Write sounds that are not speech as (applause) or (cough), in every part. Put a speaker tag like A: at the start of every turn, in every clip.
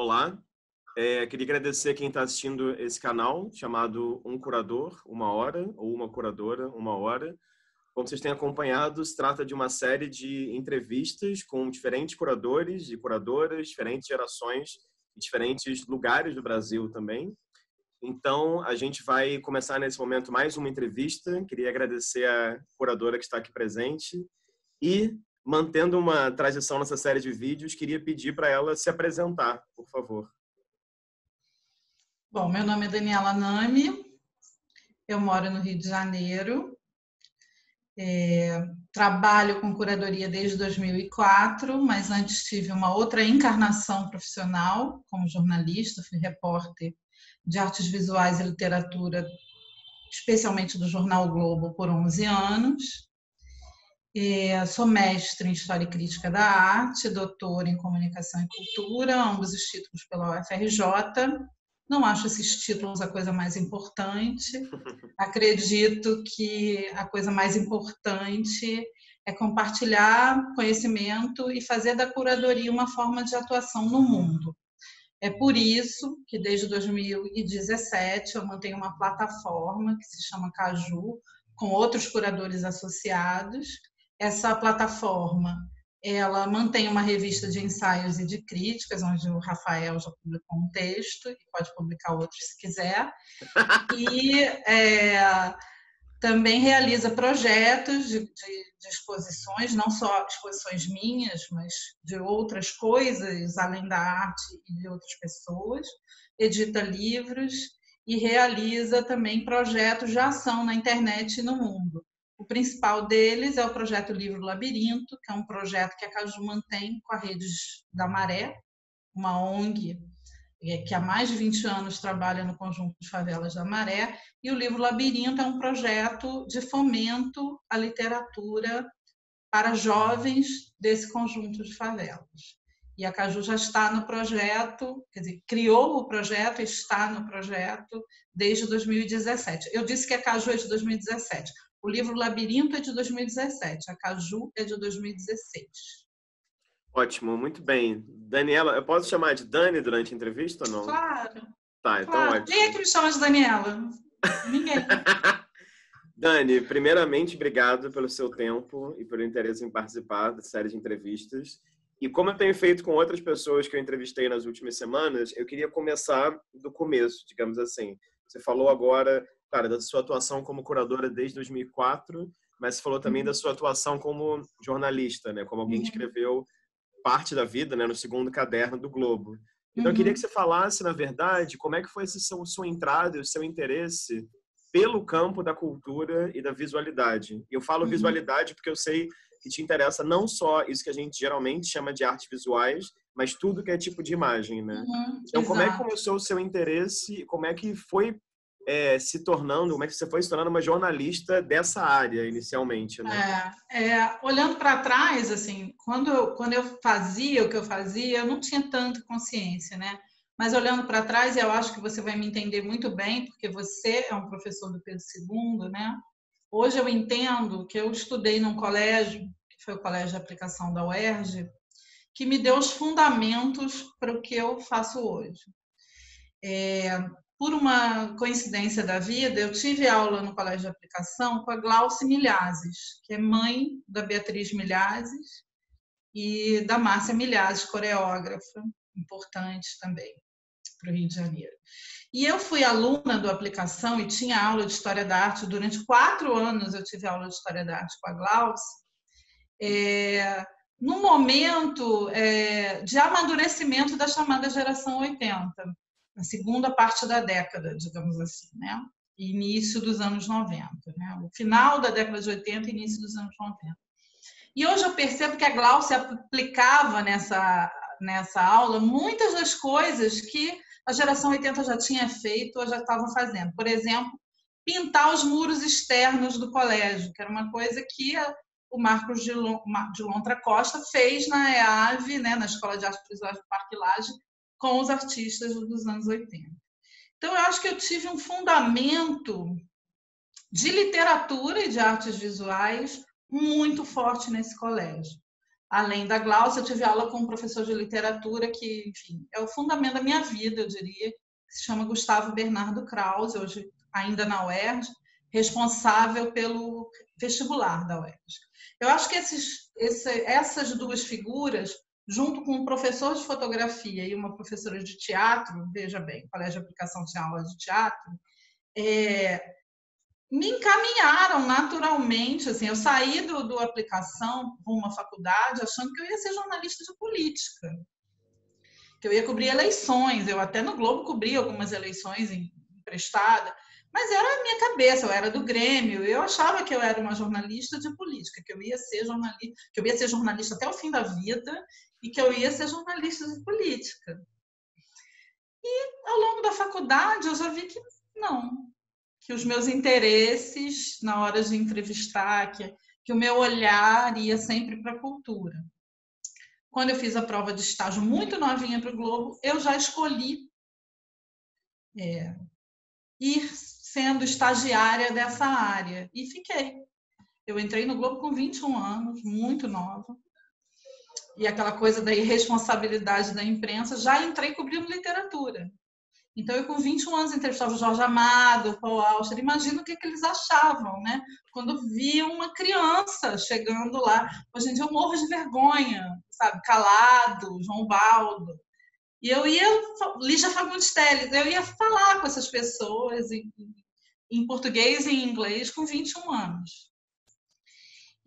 A: Olá, é, queria agradecer quem está assistindo esse canal chamado Um Curador, Uma Hora, ou Uma Curadora, Uma Hora. Como vocês têm acompanhado, se trata de uma série de entrevistas com diferentes curadores e curadoras, diferentes gerações diferentes lugares do Brasil também. Então, a gente vai começar nesse momento mais uma entrevista. Queria agradecer a curadora que está aqui presente e, mantendo uma tradição nessa série de vídeos, queria pedir para ela se apresentar, por favor.
B: Bom, meu nome é Daniela Nami, eu moro no Rio de Janeiro, é, trabalho com curadoria desde 2004, mas antes tive uma outra encarnação profissional como jornalista, fui repórter de artes visuais e literatura, especialmente do jornal Globo, por 11 anos. É, sou mestre em História e Crítica da Arte, doutora em Comunicação e Cultura, ambos os títulos pela UFRJ, não acho esses títulos a coisa mais importante. (laughs) Acredito que a coisa mais importante é compartilhar conhecimento e fazer da curadoria uma forma de atuação no mundo. É por isso que desde 2017 eu mantenho uma plataforma que se chama Caju, com outros curadores associados. Essa plataforma ela mantém uma revista de ensaios e de críticas, onde o Rafael já publicou um texto, e pode publicar outros se quiser. (laughs) E é, também realiza projetos de, de, de, exposições, não só exposições minhas, mas de outras coisas, além da arte e de outras pessoas. Edita livros e realiza também projetos de ação na internet e no mundo. O principal deles é o projeto Livro Labirinto, que é um projeto que a Caju mantém com a Rede da Maré, uma ONG é, que há mais de 20 anos trabalha no conjunto de favelas da Maré, e o Livro Labirinto é um projeto de fomento à literatura para jovens desse conjunto de favelas. E a Caju já está no projeto, quer dizer, criou o projeto, está no projeto desde 2017. Eu disse que a Caju é de 2017. O livro Labirinto é de 2017, a Caju é de 2016.
A: Ótimo, muito bem. Daniela, eu posso chamar de Dani durante a entrevista ou não?
B: Claro.
A: Tá, então
B: claro.
A: ótimo.
B: Quem é que me chama de Daniela? Ninguém. (laughs)
A: Dani, primeiramente, obrigado pelo seu tempo e pelo interesse em participar da série de entrevistas. E como eu tenho feito com outras pessoas que eu entrevistei nas últimas semanas, eu queria começar do começo, digamos assim. Você falou agora cara, da sua atuação como curadora desde 2004, mas você falou também da sua atuação como jornalista, né? Como alguém que uhum. escreveu parte da vida, né, no segundo caderno do Globo. Então, uhum. eu queria uhum. que você falasse, na verdade, como é que foi essa sua, sua entrada e o seu interesse pelo campo da cultura e da visualidade. Eu falo uhum. visualidade porque eu sei que te interessa não só isso que a gente geralmente chama de artes visuais, mas tudo que é tipo de imagem, né?
B: Uhum,
A: então, como é que começou o seu interesse? Como é que foi é, se tornando, como é que você foi se tornando uma jornalista dessa área inicialmente,
B: né? É, é, olhando para trás, assim, quando eu, quando eu fazia o que eu fazia, eu não tinha tanta consciência, né? Mas olhando para trás, eu acho que você vai me entender muito bem, porque você é um professor do Pedro II, né? Hoje eu entendo que eu estudei num colégio, que foi o Colégio de Aplicação da UERJ, que me deu os fundamentos para o que eu faço hoje. É, por uma coincidência da vida, eu tive aula no Colégio de Aplicação com a Glauce Milhazes, que é mãe da Beatriz Milhazes e da Márcia Milhazes, coreógrafa, importante também para o Rio de Janeiro. E eu fui aluna do Aplicação e tinha aula de História da Arte. Durante quatro anos eu tive aula de História da Arte com a Glauce. É, no momento é, de amadurecimento da chamada geração 80 a segunda parte da década, digamos assim, né? Início dos anos 90, né? O final da década de 80 e início dos anos 90. E hoje eu percebo que a Glaucia aplicava nessa, nessa aula muitas das coisas que a geração 80 já tinha feito ou já estavam fazendo. Por exemplo, pintar os muros externos do colégio, que era uma coisa que o Marcos de Lontra Costa fez na EAV, né, na Escola de Artes Visuais do Parque Lage, com os artistas dos anos 80. Então, eu acho que eu tive um fundamento de literatura e de artes visuais muito forte nesse colégio. além da Glaucia, eu tive aula com um professor de literatura que, enfim, é o fundamento da minha vida, eu diria, que se chama Gustavo Bernardo Krause, hoje ainda na UERJ, responsável pelo vestibular da UERJ. Eu acho que esses, esse, essas duas figuras, junto com um professor de fotografia e uma professora de teatro, veja bem, Colégio de Aplicação tinha aula de teatro, é, me encaminharam naturalmente. Assim, eu saí do, do aplicação para uma faculdade achando que eu ia ser jornalista de política, que eu ia cobrir eleições. Eu até no Globo cobri algumas eleições emprestada, mas era a minha cabeça. Eu era do Grêmio. Eu achava que eu era uma jornalista de política, que eu ia ser jornalista, que eu ia ser jornalista até o fim da vida e que eu ia ser jornalista de política. E ao longo da faculdade eu já vi que não, que os meus interesses na hora de entrevistar, que, que o meu olhar ia sempre para a cultura. Quando eu fiz a prova de estágio muito novinha para o Globo, eu já escolhi é, ir sendo estagiária dessa área e fiquei. Eu entrei no Globo com 21 anos, muito nova. E aquela coisa da irresponsabilidade da imprensa, já entrei cobrindo literatura. Então, eu com 21 anos entrevistava o Jorge Amado, o Paul Auster, imagina o que, que eles achavam, né? Quando viam uma criança chegando lá. Hoje em dia eu morro de vergonha, sabe? Calado, João Baldo. E eu ia, Lígia Fagundes Telles, eu ia falar com essas pessoas em, em português e em inglês com 21 anos.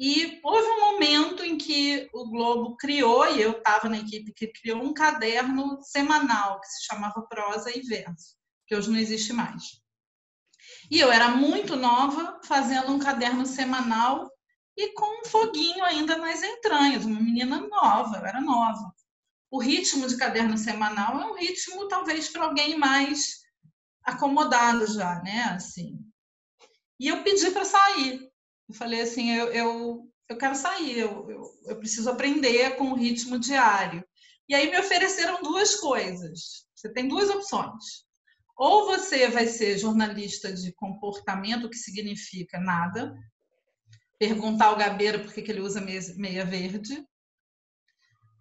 B: E houve um momento em que o Globo criou, e eu estava na equipe que criou um caderno semanal que se chamava Prosa e Verso, que hoje não existe mais. E eu era muito nova, fazendo um caderno semanal e com um foguinho ainda nas entranhas, uma menina nova, eu era nova. O ritmo de caderno semanal é um ritmo talvez para alguém mais acomodado já, né? Assim. E eu pedi para sair. Eu falei assim, eu, eu, eu quero sair, eu, eu, eu preciso aprender com o ritmo diário. E aí me ofereceram duas coisas. Você tem duas opções. Ou você vai ser jornalista de comportamento, que significa nada, perguntar ao Gabeira por que, ele usa meia verde.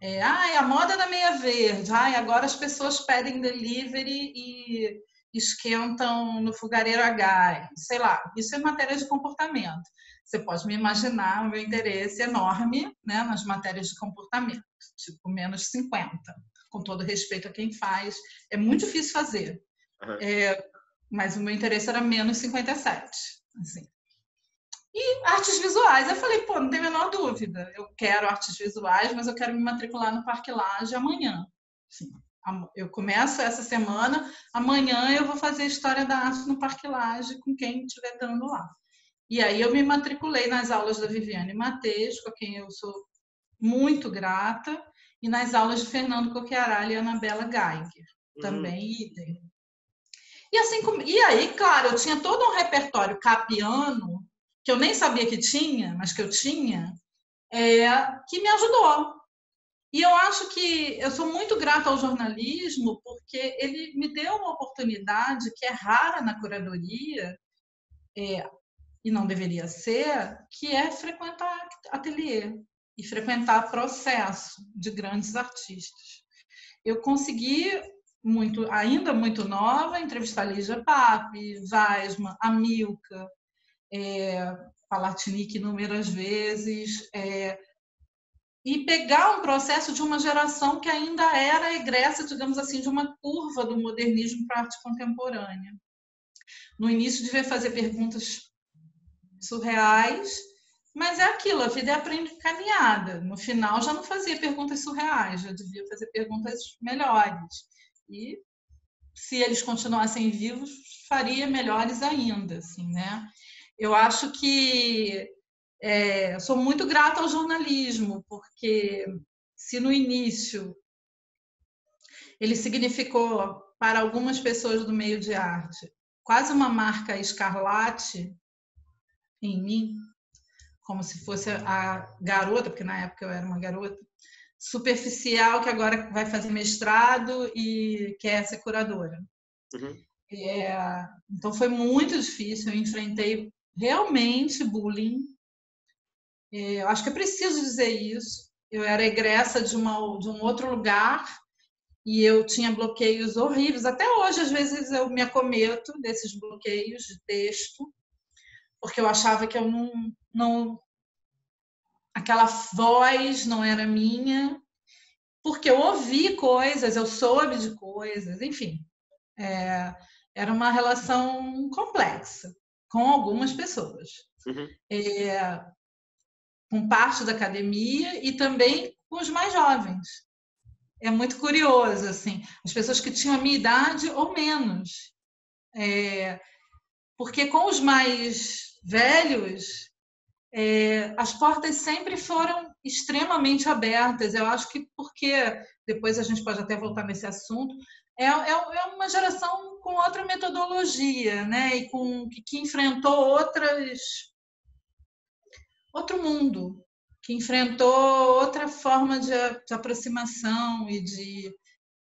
B: É, ai, a moda da meia verde. Ai, agora as pessoas pedem delivery e esquentam no fogareiro a gás. Sei lá, isso é matéria de comportamento. Você pode me imaginar o meu interesse enorme né, nas matérias de comportamento, tipo menos 50, com todo respeito a quem faz. É muito difícil fazer, uhum. é, mas o meu interesse era menos 57. Assim. E artes visuais, eu falei, pô, não tem a menor dúvida, eu quero artes visuais, mas eu quero me matricular no Parque Laje amanhã. Assim, eu começo essa semana, amanhã eu vou fazer História da Arte no Parque Laje com quem estiver dando lá. E aí eu me matriculei nas aulas da Viviane Mateus, com quem eu sou muito grata, e nas aulas de Fernando Coquiaralho e Anabela Geiger, uhum. também idem. E, assim, e aí, claro, eu tinha todo um repertório capiano, que eu nem sabia que tinha, mas que eu tinha, é, que me ajudou. E eu acho que eu sou muito grata ao jornalismo, porque ele me deu uma oportunidade que é rara na curadoria, é, e não deveria ser, que é frequentar ateliê e frequentar processo de grandes artistas. Eu consegui muito, ainda muito nova, entrevistar Lígia Pape, Weisman, Amilca, é, Palatinic inúmeras vezes, é, e pegar um processo de uma geração que ainda era egressa, digamos assim, de uma curva do modernismo para a arte contemporânea. No início, devia fazer perguntas surreais, mas é aquilo, a vida é aprende caminhada. No final já não fazia perguntas surreais, já devia fazer perguntas melhores. E se eles continuassem vivos, faria melhores ainda, assim, né? Eu acho que é, sou muito grata ao jornalismo, porque se no início ele significou para algumas pessoas do meio de arte quase uma marca escarlate, em mim, como se fosse a garota, porque na época eu era uma garota, superficial que agora vai fazer mestrado e quer ser curadora. Uhum. É, então foi muito difícil, eu enfrentei realmente bullying. É, eu acho que é preciso dizer isso. eu era egressa de, uma, de um outro lugar e eu tinha bloqueios horríveis. Até hoje, às vezes, eu me acometo desses bloqueios de texto, porque eu achava que eu não, não aquela voz não era minha, porque eu ouvi coisas, eu soube de coisas, enfim. É, era uma relação complexa com algumas pessoas. Uhum. É, com parte da academia e também com os mais jovens. É muito curioso, assim, as pessoas que tinham a minha idade ou menos. É, porque com os mais velhos, é, as portas sempre foram extremamente abertas. Eu acho que porque, depois a gente pode até voltar nesse assunto, é, é, é uma geração com outra metodologia, né? E com que, que enfrentou outras outro mundo, que enfrentou outra forma de, de aproximação e de,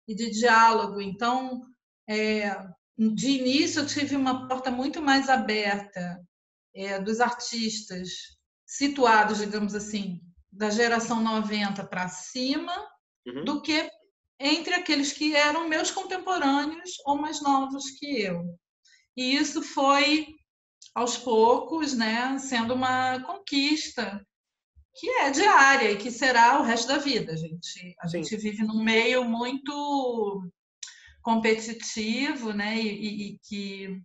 B: e de diálogo. Então, é, de início, eu tive uma porta muito mais aberta é, dos artistas situados, digamos assim, da geração 90 para cima, uhum. do que entre aqueles que eram meus contemporâneos ou mais novos que eu. E isso foi aos poucos, né, sendo uma conquista que é diária e que será o resto da vida. A gente, a gente vive num meio muito competitivo, né, e, e, e, que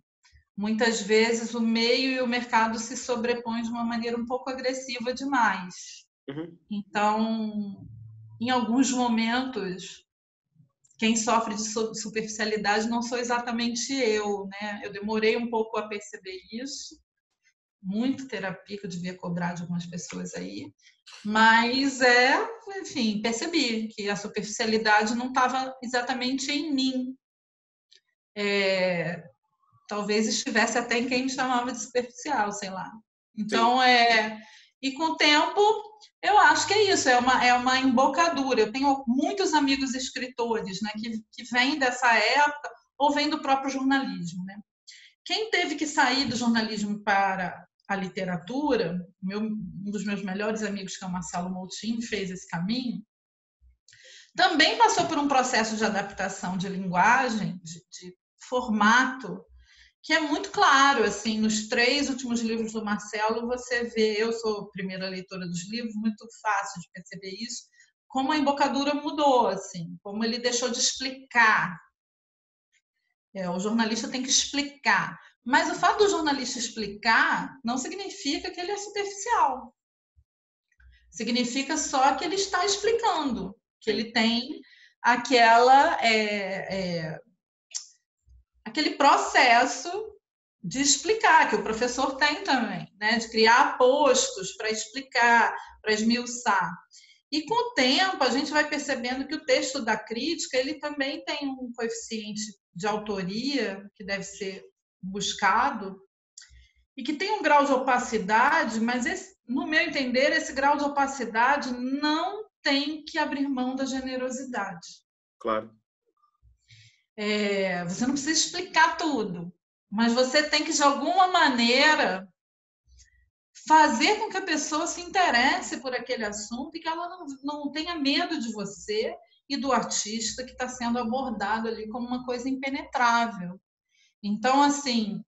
B: muitas vezes o meio e o mercado se sobrepõem de uma maneira um pouco agressiva demais. Uhum. Então, em alguns momentos, quem sofre de superficialidade não sou exatamente eu, né? Eu demorei um pouco a perceber isso, muito terapia que eu devia cobrar de algumas pessoas aí, mas é, enfim, percebi que a superficialidade não estava exatamente em mim. É, talvez estivesse até em quem me chamava de superficial, sei lá. Então, Sim. é e com o tempo, eu acho que é isso, é uma, é uma embocadura. Eu tenho muitos amigos escritores né, que, que vêm dessa época ou vêm do próprio jornalismo. Né? Quem teve que sair do jornalismo para a literatura, meu, um dos meus melhores amigos, que é o Marcelo Moutinho, fez esse caminho, também passou por um processo de adaptação de linguagem, de, de formato, que é muito claro, assim, nos três últimos livros do Marcelo, você vê, eu sou primeira leitora dos livros, muito fácil de perceber isso, como a embocadura mudou, assim, como ele deixou de explicar. É, o jornalista tem que explicar. Mas o fato do jornalista explicar não significa que ele é superficial. Significa só que ele está explicando, que ele tem aquela é, é, aquele processo de explicar, que o professor tem também, né? de criar postos para explicar, para esmiuçar. E com o tempo, a gente vai percebendo que o texto da crítica ele também tem um coeficiente de autoria que deve ser buscado e que tem um grau de opacidade, mas esse, no meu entender, esse grau de opacidade não tem que abrir mão da generosidade.
A: Claro.
B: É, você não precisa explicar tudo, mas você tem que, de alguma maneira, fazer com que a pessoa se interesse por aquele assunto e que ela não, não tenha medo de você e do artista que está sendo abordado ali como uma coisa impenetrável. Então, assim,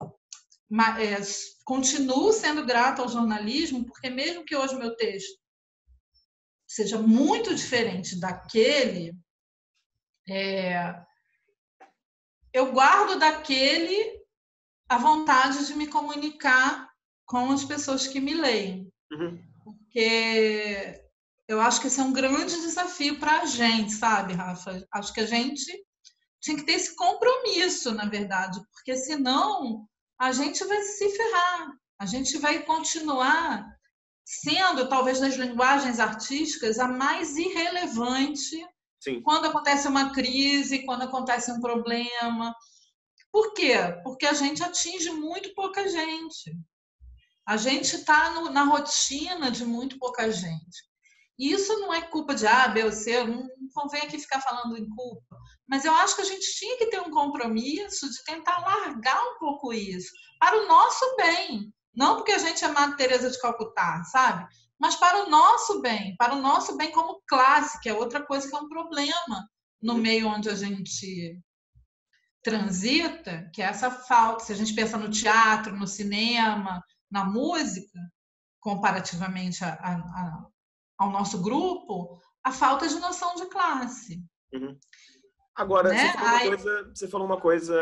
B: é, continuo sendo grata ao jornalismo, porque mesmo que hoje meu texto seja muito diferente daquele, é, eu guardo daquele a vontade de me comunicar com as pessoas que me leem. Uhum. Porque eu acho que esse é um grande desafio para a gente, sabe, Rafa? Acho que a gente tinha que ter esse compromisso, na verdade, porque senão a gente vai se ferrar, a gente vai continuar sendo, talvez, das linguagens artísticas, a mais irrelevante Sim. Quando acontece uma crise, quando acontece um problema. Por quê? Porque a gente atinge muito pouca gente. A gente está na rotina de muito pouca gente. E isso não é culpa de A, B ou C, não convém aqui ficar falando em culpa. Mas eu acho que a gente tinha que ter um compromisso de tentar largar um pouco isso, para o nosso bem. Não porque a gente é Madre Teresa de Calcutá, sabe? Mas para o nosso bem, para o nosso bem como classe, que é outra coisa que é um problema no uhum. meio onde a gente transita, que é essa falta. Se a gente pensa no teatro, no cinema, na música, comparativamente a, a, a, ao nosso grupo, a falta de noção de classe.
A: Uhum. Agora, né? você, falou coisa, você, falou uma coisa,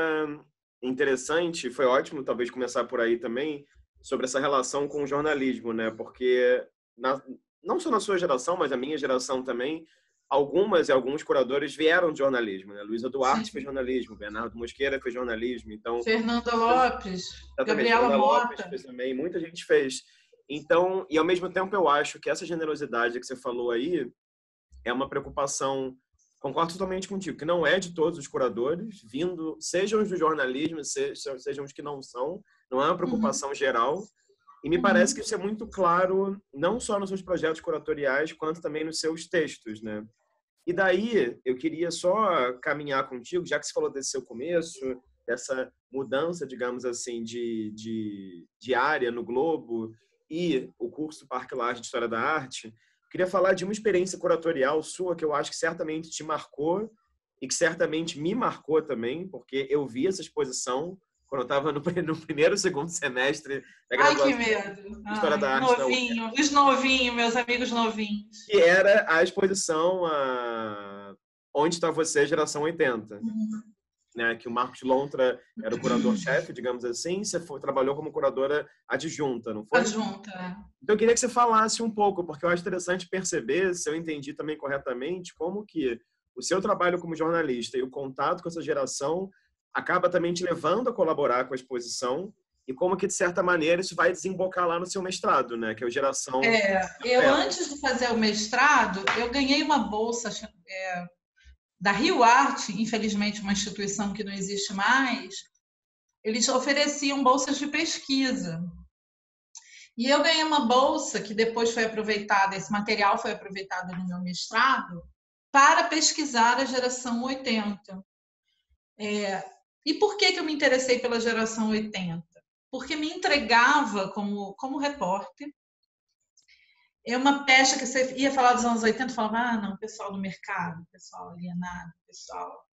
A: interessante, foi ótimo talvez começar por aí também, sobre essa relação com o jornalismo, né? Porque na, não só na sua geração, mas a minha geração também, algumas e alguns curadores vieram de jornalismo, né? Luísa Duarte Sim. fez jornalismo, Bernardo Mosqueira fez jornalismo, então
B: Fernanda Lopes, Gabriela Mota
A: fez também, muita gente fez. Então, e ao mesmo tempo eu acho que essa generosidade que você falou aí é uma preocupação concordo totalmente contigo, que não é de todos os curadores, vindo, sejam os do jornalismo, sejam, sejam os que não são, não é uma preocupação uhum. geral. E me uhum. parece que isso é muito claro, não só nos seus projetos curatoriais, quanto também nos seus textos, né? E daí, eu queria só caminhar contigo, já que você falou desse seu começo, dessa mudança, digamos assim, de, de, de área no Globo e o curso Parque Laje de História da Arte, Queria falar de uma experiência curatorial sua que eu acho que certamente te marcou e que certamente me marcou também, porque eu vi essa exposição quando eu estava no, no, primeiro, segundo semestre
B: da graduação. Ai, que medo! História Ai, da arte novinho, os novinhos, meus amigos novinhos.
A: Que era a exposição a... Onde Está Você, Geração 80. Uhum né, que o Marcos Lontra era o curador-chefe, digamos assim, você foi, trabalhou como curadora adjunta, não foi?
B: Adjunta. É.
A: Então eu queria que você falasse um pouco, porque eu acho interessante perceber, se eu entendi também corretamente, como que o seu trabalho como jornalista e o contato com essa geração acaba também te levando a colaborar com a exposição e como que de certa maneira isso vai desembocar lá no seu mestrado, né, que é o geração.
B: É, eu antes de fazer o mestrado eu ganhei uma bolsa é, da Rio Arte, infelizmente uma instituição que não existe mais, eles ofereciam bolsas de pesquisa. E eu ganhei uma bolsa que depois foi aproveitada, esse material foi aproveitado no meu mestrado, para pesquisar a geração 80. É, e por que, que eu me interessei pela geração 80? Porque me entregava como, como repórter é uma pecha que você ia falar dos anos 80 e falava, ah, não, pessoal do mercado, pessoal alienado, pessoal.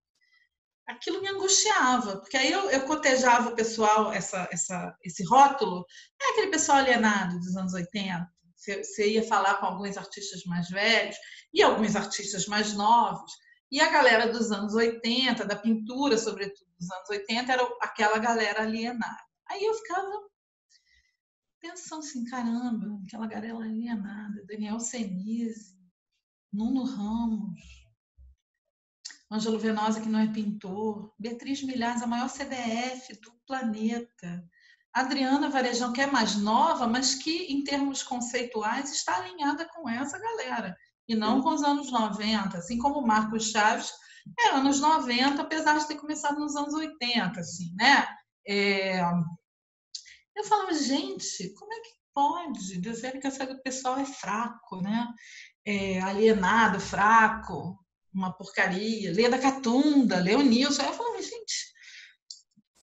B: Aquilo me angustiava, porque aí eu, eu cotejava o pessoal, essa, essa, esse rótulo, é aquele pessoal alienado dos anos 80. Você, você ia falar com alguns artistas mais velhos e alguns artistas mais novos. E a galera dos anos 80, da pintura, sobretudo dos anos 80, era aquela galera alienada. Aí eu ficava pensando assim, caramba, aquela garela alienada, Daniel Senise, Nuno Ramos, Ângelo Venosa, que não é pintor, Beatriz Milhares, a maior CDF do planeta, Adriana Varejão, que é mais nova, mas que, em termos conceituais, está alinhada com essa galera, e não com os anos 90, assim como Marcos Chaves é anos 90, apesar de ter começado nos anos 80, assim, né? É, eu falava, gente, como é que pode dizer que esse pessoal é fraco, né? É, alienado, fraco, uma porcaria, lê da Catunda, lê o Nilson. Aí eu falava, gente,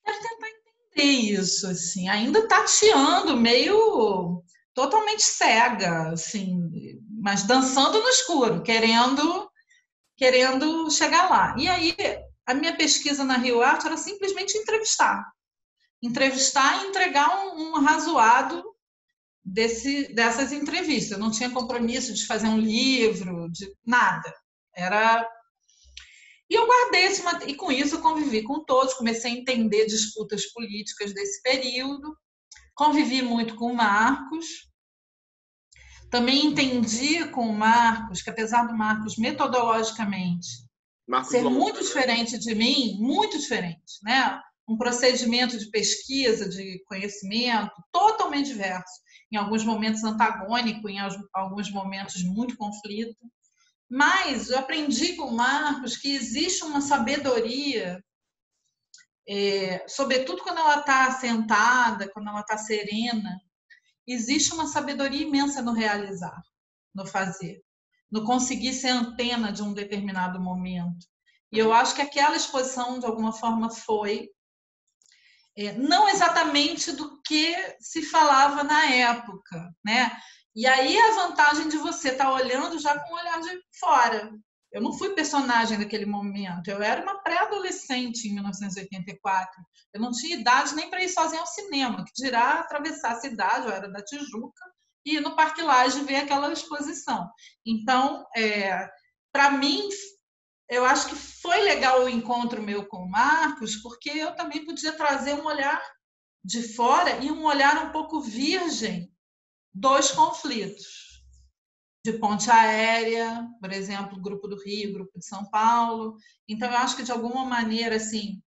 B: quero tentar entender isso, assim, ainda tateando, meio totalmente cega, assim, mas dançando no escuro, querendo querendo chegar lá. E aí, a minha pesquisa na Rio Arte era simplesmente entrevistar entrevistar e entregar um, um razoado desse, dessas entrevistas. Eu não tinha compromisso de fazer um livro, de nada. Era e eu guardei esse e com isso eu convivi com todos, comecei a entender disputas políticas desse período, convivi muito com o Marcos. Também entendi com o Marcos que apesar do Marcos metodologicamente Marcos ser muito diferente de mim, muito diferente, né? um procedimento de pesquisa, de conhecimento totalmente diverso, em alguns momentos antagônico, em alguns momentos muito conflito. Mas eu aprendi com o Marcos que existe uma sabedoria, é, sobretudo quando ela está sentada, quando ela está serena, existe uma sabedoria imensa no realizar, no fazer, no conseguir ser antena de um determinado momento. E eu acho que aquela exposição, de alguma forma, foi é, não exatamente do que se falava na época, né? E aí a vantagem de você estar tá olhando já com o olhar de fora. Eu não fui personagem naquele momento, eu era uma pré-adolescente em 1984. Eu não tinha idade nem para ir sozinha ao cinema, que dirá atravessar a cidade, eu era da Tijuca, e ir no Parque Laje ver aquela exposição. Então, é, para mim, eu acho que foi legal o encontro meu com o Marcos, porque eu também podia trazer um olhar de fora e um olhar um pouco virgem dos conflitos. De ponte aérea, por exemplo, Grupo do Rio, Grupo de São Paulo. Então, eu acho que, de alguma maneira, assim,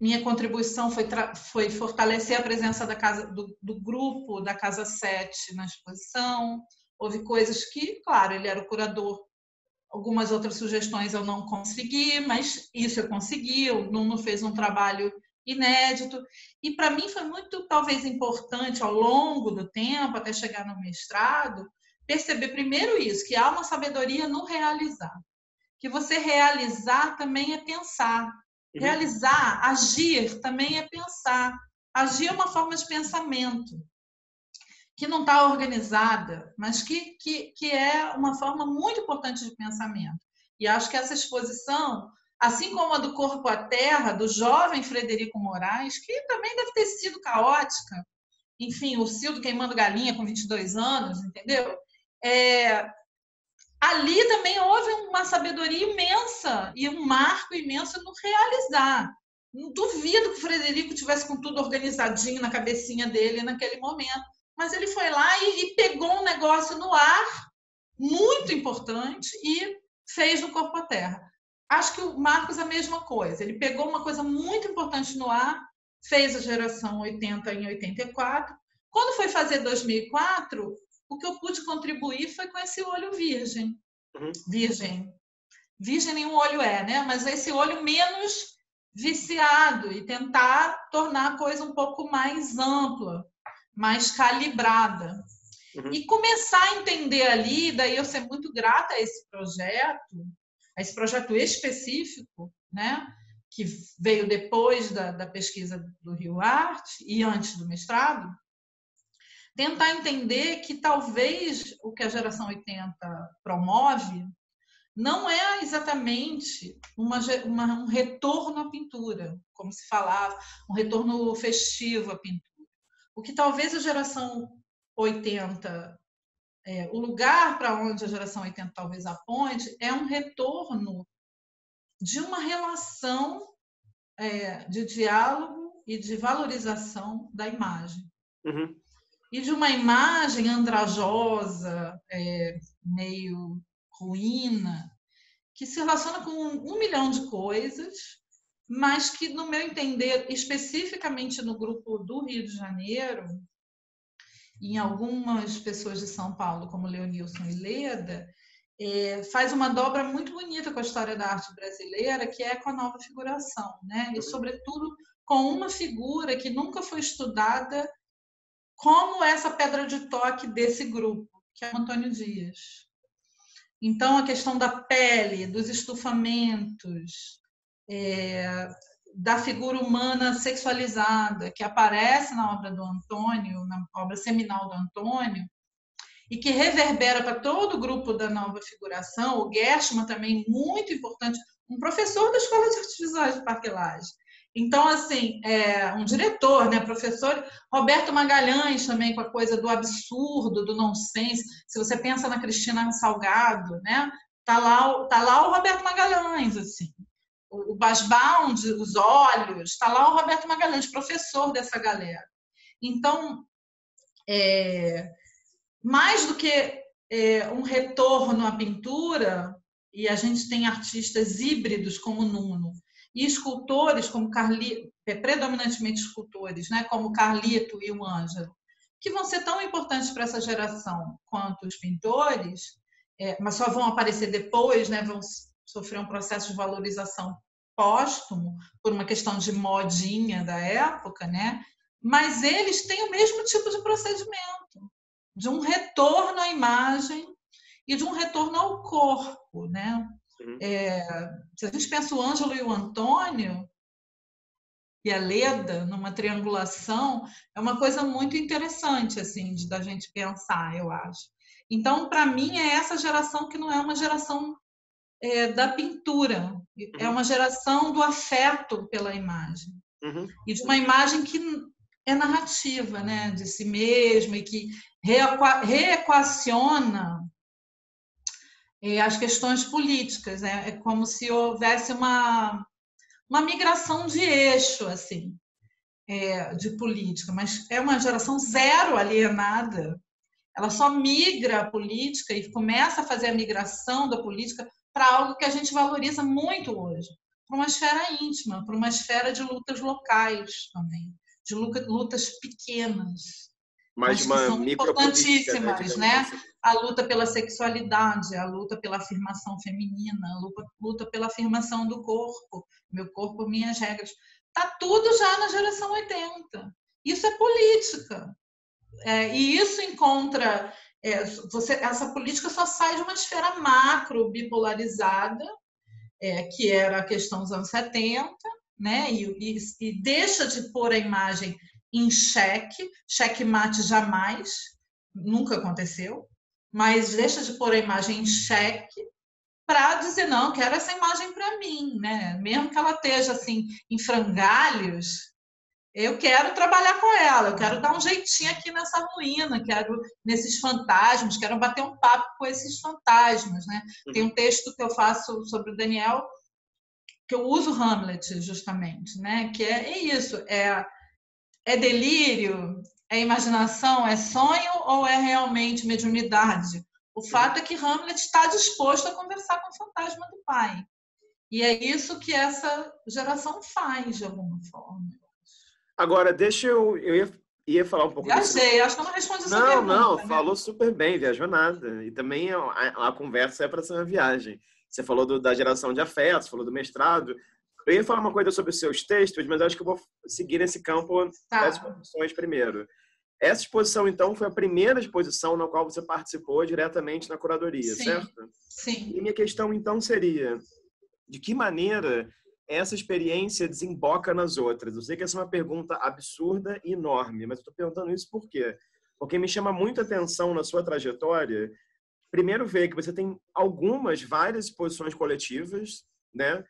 B: minha contribuição foi, foi fortalecer a presença da casa, do, do grupo da Casa 7 na exposição. Houve coisas que, claro, ele era o curador Algumas outras sugestões eu não consegui, mas isso eu consegui. O Nuno fez um trabalho inédito. E para mim foi muito, talvez, importante ao longo do tempo, até chegar no mestrado, perceber primeiro isso, que há uma sabedoria no realizar. Que você realizar também é pensar. Uhum. Realizar, agir também é pensar. Agir é uma forma de pensamento que não está organizada, mas que, que, que é uma forma muito importante de pensamento. E acho que essa exposição, assim como a do Corpo à Terra, do jovem Frederico Moraes, que também deve ter sido caótica, enfim, o Cildo queimando galinha com 22 anos, entendeu? É, ali também houve uma sabedoria imensa e um marco imenso no realizar. Não duvido que o Frederico tivesse com tudo organizadinho na cabecinha dele naquele momento mas ele foi lá e, e pegou um negócio no ar muito importante e fez no corpo à terra. Acho que o Marcos é a mesma coisa. Ele pegou uma coisa muito importante no ar, fez a geração 80 em 84. Quando foi fazer 2004, o que eu pude contribuir foi com esse olho virgem. Uhum. Virgem. Virgem nenhum olho é, né? Mas esse olho menos viciado e tentar tornar a coisa um pouco mais ampla mais calibrada. Uhum. E começar a entender ali, daí eu ser muito grata a esse projeto, esse projeto específico, né? que veio depois da, da pesquisa do Rio Arte e antes do mestrado, tentar entender que talvez o que a geração 80 promove não é exatamente uma, uma, um retorno à pintura, como se falava, um retorno festivo à pintura. O que talvez a geração 80, é, o lugar para onde a geração 80 talvez aponte, é um retorno de uma relação é, de diálogo e de valorização da imagem. Uhum. E de uma imagem andrajosa, é, meio ruína, que se relaciona com um milhão de coisas mas que, no meu entender, especificamente no grupo do Rio de Janeiro, em algumas pessoas de São Paulo, como Leonilson e Leda, é, faz uma dobra muito bonita com a história da arte brasileira, que é com a nova figuração, né? E, sobretudo, com uma figura que nunca foi estudada como essa pedra de toque desse grupo, que é o Antônio Dias. Então, a questão da pele, dos estufamentos, é, da figura humana sexualizada que aparece na obra do Antônio, na obra seminal do Antônio, e que reverbera para todo o grupo da nova figuração. O Gershman também muito importante, um professor da Escola de Artes Visuais de Parquelagem. Então, assim, é, um diretor, né, professor Roberto Magalhães também com a coisa do absurdo, do nonsense. Se você pensa na Cristina Salgado, né, tá lá, tá lá o Roberto Magalhães, assim o Basbound, os olhos, está lá o Roberto Magalhães, professor dessa galera. Então, é, mais do que é, um retorno à pintura, e a gente tem artistas híbridos como Nuno, e escultores como Carlito, é, predominantemente escultores, né, como Carlito e o Ângelo, que vão ser tão importantes para essa geração quanto os pintores, é, mas só vão aparecer depois, né, vão sofrer um processo de valorização póstumo, por uma questão de modinha da época, né? mas eles têm o mesmo tipo de procedimento, de um retorno à imagem e de um retorno ao corpo. Né? Uhum. É, se a gente pensa o Ângelo e o Antônio, e a Leda numa triangulação é uma coisa muito interessante assim de da gente pensar, eu acho. Então, para mim é essa geração que não é uma geração é, da pintura, é uhum. uma geração do afeto pela imagem uhum. e de uma imagem que é narrativa, né, de si mesma e que reequaciona é, as questões políticas. Né? É como se houvesse uma, uma migração de eixo, assim, é, de política, mas é uma geração zero alienada. Ela só migra a política e começa a fazer a migração da política para algo que a gente valoriza muito hoje, para uma esfera íntima, para uma esfera de lutas locais também, de lutas pequenas
A: mas uma
B: são né, importantíssimas, né? Assim. A luta pela sexualidade, a luta pela afirmação feminina, a luta, luta pela afirmação do corpo, meu corpo, minhas regras. Tá tudo já na geração 80. Isso é política. É, e isso encontra. É, você, essa política só sai de uma esfera macro, bipolarizada, é, que era a questão dos anos 70, né? E, e, e deixa de pôr a imagem em xeque, xeque-mate jamais, nunca aconteceu, mas deixa de pôr a imagem em xeque para dizer, não, quero essa imagem para mim, né? Mesmo que ela esteja assim em frangalhos, eu quero trabalhar com ela, eu quero dar um jeitinho aqui nessa ruína, quero nesses fantasmas, quero bater um papo com esses fantasmas, né? Tem um texto que eu faço sobre o Daniel que eu uso Hamlet justamente, né? Que é, é isso, é é delírio? É imaginação? É sonho ou é realmente mediunidade? O fato é que Hamlet está disposto a conversar com o fantasma do pai. E é isso que essa geração faz, de alguma forma.
A: Agora, deixa eu. Eu ia, ia falar um pouco.
B: Viajei, acho que eu não respondi essa
A: não,
B: pergunta.
A: Não, não, né? falou super bem, viajou nada. E também a, a conversa é para ser uma viagem. Você falou do, da geração de afetos, falou do mestrado. Eu ia falar uma coisa sobre os seus textos, mas acho que eu vou seguir nesse campo tá. das exposições primeiro. Essa exposição, então, foi a primeira exposição na qual você participou diretamente na curadoria,
B: Sim.
A: certo?
B: Sim.
A: E minha questão, então, seria: de que maneira essa experiência desemboca nas outras? Eu sei que essa é uma pergunta absurda e enorme, mas eu estou perguntando isso por quê? Porque me chama muito atenção na sua trajetória, primeiro ver que você tem algumas, várias exposições coletivas, né?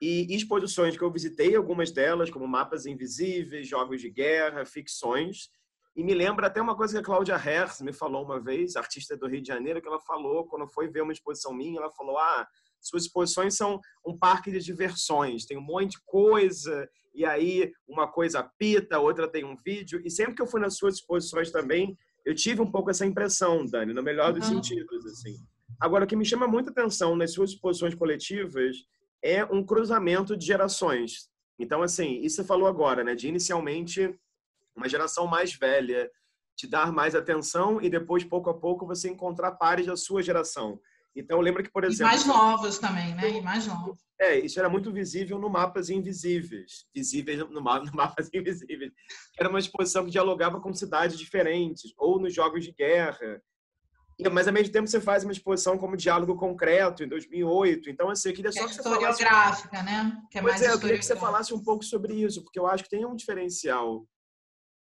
A: e exposições que eu visitei, algumas delas, como Mapas Invisíveis, Jogos de Guerra, ficções. E me lembra até uma coisa que a Cláudia Herz me falou uma vez, artista do Rio de Janeiro, que ela falou, quando foi ver uma exposição minha, ela falou: Ah, suas exposições são um parque de diversões, tem um monte de coisa, e aí uma coisa pita, outra tem um vídeo. E sempre que eu fui nas suas exposições também, eu tive um pouco essa impressão, Dani, no melhor dos uhum. sentidos. assim. Agora, o que me chama muita atenção nas suas exposições coletivas é um cruzamento de gerações. Então, assim, isso você falou agora, né? De inicialmente uma geração mais velha te dar mais atenção e depois, pouco a pouco, você encontrar pares da sua geração. Então, lembra que, por exemplo...
B: E mais novos também, né? E mais novos.
A: É, isso era muito visível no Mapas Invisíveis. Visíveis no, no Mapas (laughs) Invisíveis. Era uma exposição que dialogava com cidades diferentes, ou nos Jogos de Guerra mas ao mesmo tempo você faz uma exposição como diálogo concreto em 2008. Então, assim, eu queria só
B: que,
A: que
B: você falasse. Historiográfica, né?
A: Que é pois é, eu queria que você falasse um pouco sobre isso, porque eu acho que tem um diferencial.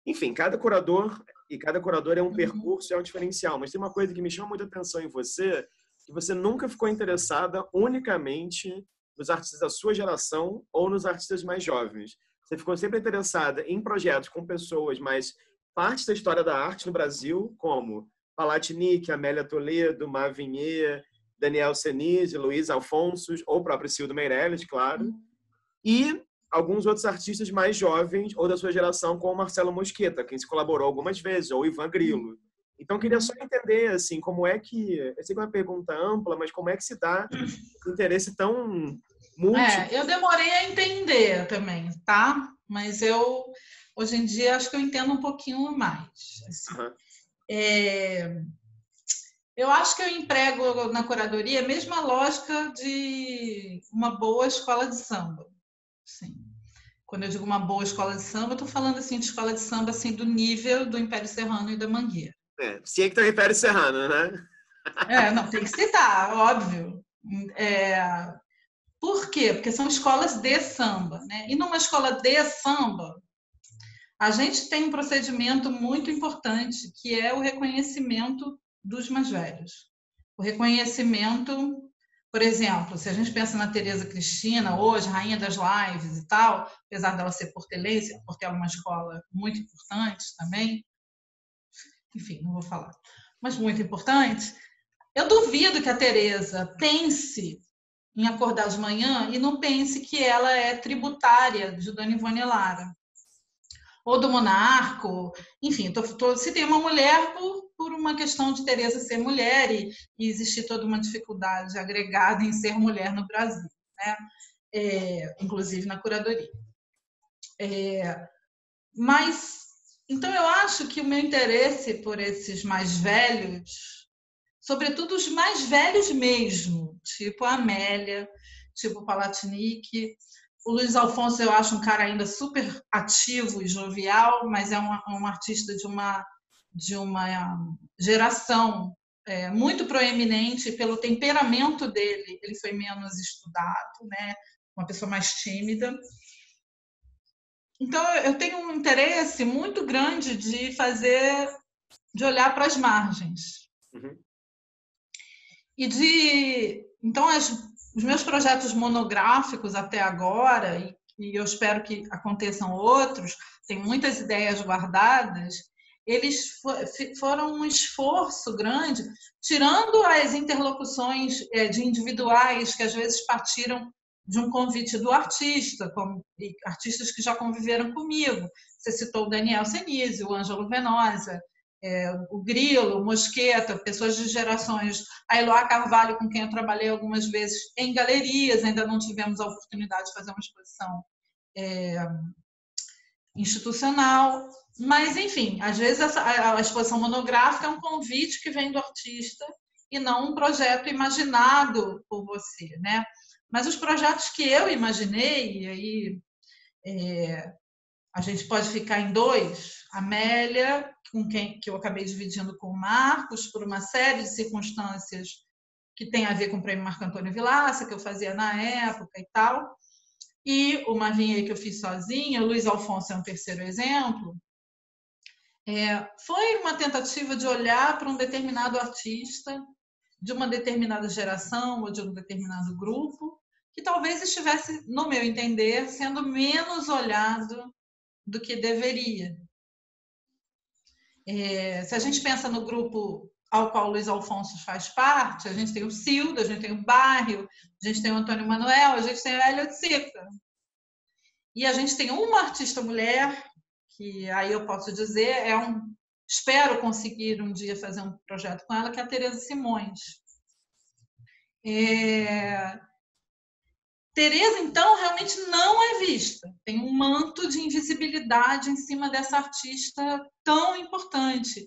A: Enfim, cada curador e cada curador é um uhum. percurso, é um diferencial. Mas tem uma coisa que me chama muita atenção em você, que você nunca ficou interessada unicamente nos artistas da sua geração ou nos artistas mais jovens. Você ficou sempre interessada em projetos com pessoas mais parte da história da arte no Brasil, como Palatinic, Amélia Toledo, Mavinier, Daniel Senise, Luiz Alfonso, ou próprio Cildo Meirelles, claro. E alguns outros artistas mais jovens ou da sua geração, como Marcelo Mosqueta, quem se colaborou algumas vezes, ou Ivan Grilo. Então, queria só entender, assim, como é que... Eu sei que é uma pergunta ampla, mas como é que se dá um interesse tão múltiplo?
B: É, eu demorei a entender também, tá? Mas eu, hoje em dia, acho que eu entendo um pouquinho mais. Assim. Uhum. É, eu acho que eu emprego na curadoria a mesma lógica de uma boa escola de samba. Sim. Quando eu digo uma boa escola de samba, eu estou falando assim de escola de samba assim do nível do Império Serrano e da Mangueira.
A: É, sim, que tem o Império Serrano, né?
B: É, não, tem que citar, óbvio. É, Por quê? Porque são escolas de samba, né? E numa escola de samba, a gente tem um procedimento muito importante, que é o reconhecimento dos mais velhos. O reconhecimento, por exemplo, se a gente pensa na Tereza Cristina, hoje, rainha das lives e tal, apesar dela ser portelense, porque é uma escola muito importante também, enfim, não vou falar, mas muito importante, eu duvido que a Tereza pense em acordar de manhã e não pense que ela é tributária de Dona Ivone Lara ou do monarco, enfim, tô, tô, citei uma mulher por, por uma questão de Teresa ser mulher e, e existir toda uma dificuldade agregada em ser mulher no Brasil, né? É, inclusive na curadoria. É, mas, então eu acho que o meu interesse por esses mais velhos, sobretudo os mais velhos mesmo, tipo a Amélia, tipo Palatinique, o Luiz Alfonso eu acho um cara ainda super ativo e jovial, mas é um, um artista de uma, de uma geração é, muito proeminente pelo temperamento dele. Ele foi menos estudado, né? uma pessoa mais tímida. Então eu tenho um interesse muito grande de fazer, de olhar para as margens. Uhum. E de então as os meus projetos monográficos até agora, e, e eu espero que aconteçam outros, tem muitas ideias guardadas, eles foram um esforço grande, tirando as interlocuções é, de individuais que às vezes partiram de um convite do artista, como artistas que já conviveram comigo. Você citou o Daniel Senise, o Ângelo Venosa, é, o Grilo, o Mosqueta, pessoas de gerações, a Eloá Carvalho, com quem eu trabalhei algumas vezes em galerias, ainda não tivemos a oportunidade de fazer uma exposição é, institucional, mas enfim, às vezes a, a exposição monográfica é um convite que vem do artista e não um projeto imaginado por você, né? Mas os projetos que eu imaginei, e aí é, a gente pode ficar em dois, Amélia, com quem que eu acabei dividindo com o Marcos, por uma série de circunstâncias que tem a ver com o prêmio Marco Antônio Vilaça, que eu fazia na época e tal. E uma vinha que eu fiz sozinha, o Luiz Alfonso é um terceiro exemplo. É, foi uma tentativa de olhar para um determinado artista, de uma determinada geração ou de um determinado grupo, que talvez estivesse, no meu entender, sendo menos olhado do que deveria. É, se a gente pensa no grupo ao qual o Luiz Alfonso faz parte, a gente tem o Cildo, a gente tem o Barrio, a gente tem o Antônio Manuel, a gente tem a Elliot Sica. E a gente tem uma artista mulher, que aí eu posso dizer, é um. Espero conseguir um dia fazer um projeto com ela, que é a Tereza Simões. É, Tereza, então, realmente não é vista. Tem um manto de invisibilidade em cima dessa artista tão importante.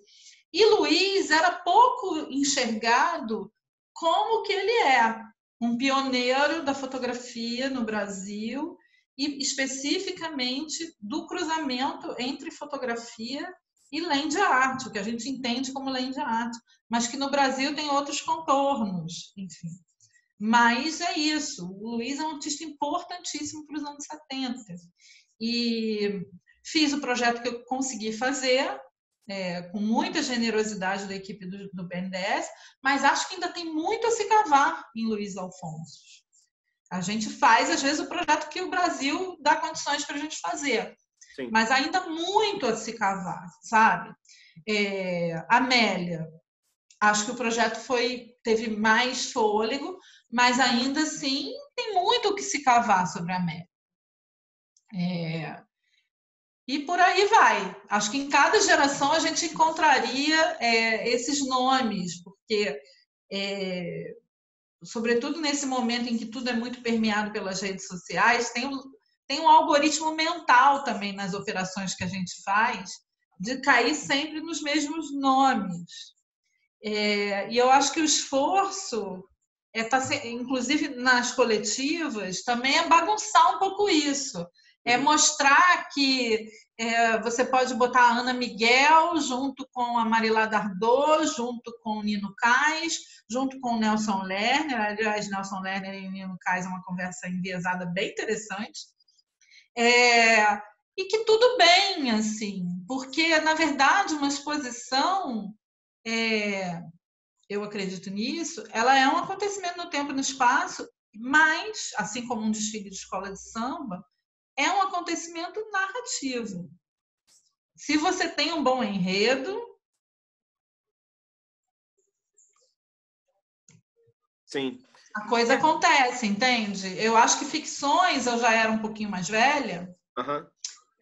B: E Luiz era pouco enxergado como que ele é, um pioneiro da fotografia no Brasil e especificamente do cruzamento entre fotografia e land art, o que a gente entende como land art, mas que no Brasil tem outros contornos, enfim. Mas é isso, o Luiz é um artista importantíssimo para os anos 70. E fiz o projeto que eu consegui fazer, é, com muita generosidade da equipe do, do BNDES, mas acho que ainda tem muito a se cavar em Luiz Alfonso. A gente faz, às vezes, o projeto que o Brasil dá condições para a gente fazer. Sim. Mas ainda muito a se cavar, sabe? É, Amélia, acho que o projeto foi teve mais fôlego, mas ainda assim tem muito o que se cavar sobre a América. É, e por aí vai. Acho que em cada geração a gente encontraria é, esses nomes, porque, é, sobretudo nesse momento em que tudo é muito permeado pelas redes sociais, tem um, tem um algoritmo mental também nas operações que a gente faz, de cair sempre nos mesmos nomes. É, e eu acho que o esforço é, tá, inclusive nas coletivas, também é bagunçar um pouco isso. É uhum. mostrar que É, você pode botar a Ana Miguel junto com a Marila Dardot, junto com o Nino Cais, junto com o Nelson Lerner. Aliás, Nelson Lerner e o Nino Cais é uma conversa enviesada bem interessante. É, e que tudo bem, assim, porque, na verdade, uma exposição, é, eu acredito nisso, ela é um acontecimento no tempo e no espaço, mas, assim como um desfile de escola de samba, é um acontecimento narrativo. Se você tem um bom enredo.
A: Sim.
B: A coisa acontece, entende? Eu acho que ficções, eu já era um pouquinho mais velha.
A: Uhum.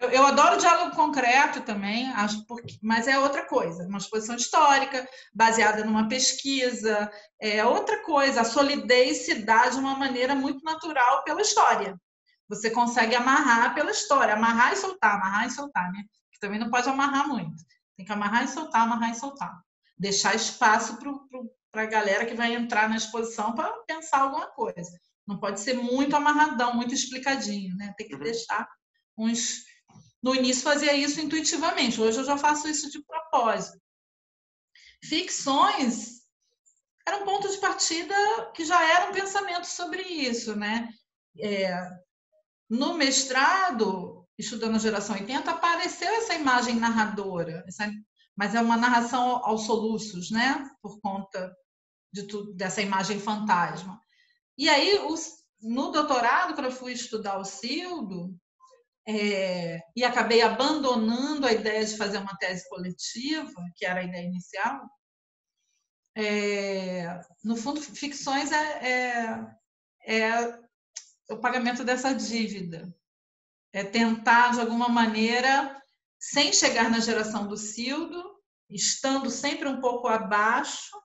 B: Eu, eu, adoro diálogo concreto também, acho porque, mas é outra coisa. Uma exposição histórica, baseada numa pesquisa, é outra coisa. A solidez se dá de uma maneira muito natural pela história. Você consegue amarrar pela história, amarrar e soltar, amarrar e soltar, né? Que também não pode amarrar muito. Tem que amarrar e soltar, amarrar e soltar. Deixar espaço para a galera que vai entrar na exposição para pensar alguma coisa. Não pode ser muito amarradão, muito explicadinho, né? Tem que uhum. deixar uns. No início fazia isso intuitivamente, hoje eu já faço isso de propósito. Ficções era um ponto de partida que já era um pensamento sobre isso, né? É, no mestrado, estudando a geração 80, apareceu essa imagem narradora, essa, mas é uma narração aos soluços, né? Por conta de tudo, dessa imagem fantasma. E aí, os, no doutorado, quando eu fui estudar o Cildo, é, e acabei abandonando a ideia de fazer uma tese coletiva, que era a ideia inicial, é, no fundo, ficções é, é, é o pagamento dessa dívida. É tentar, de alguma maneira, sem chegar na geração do Cildo, estando sempre um pouco abaixo,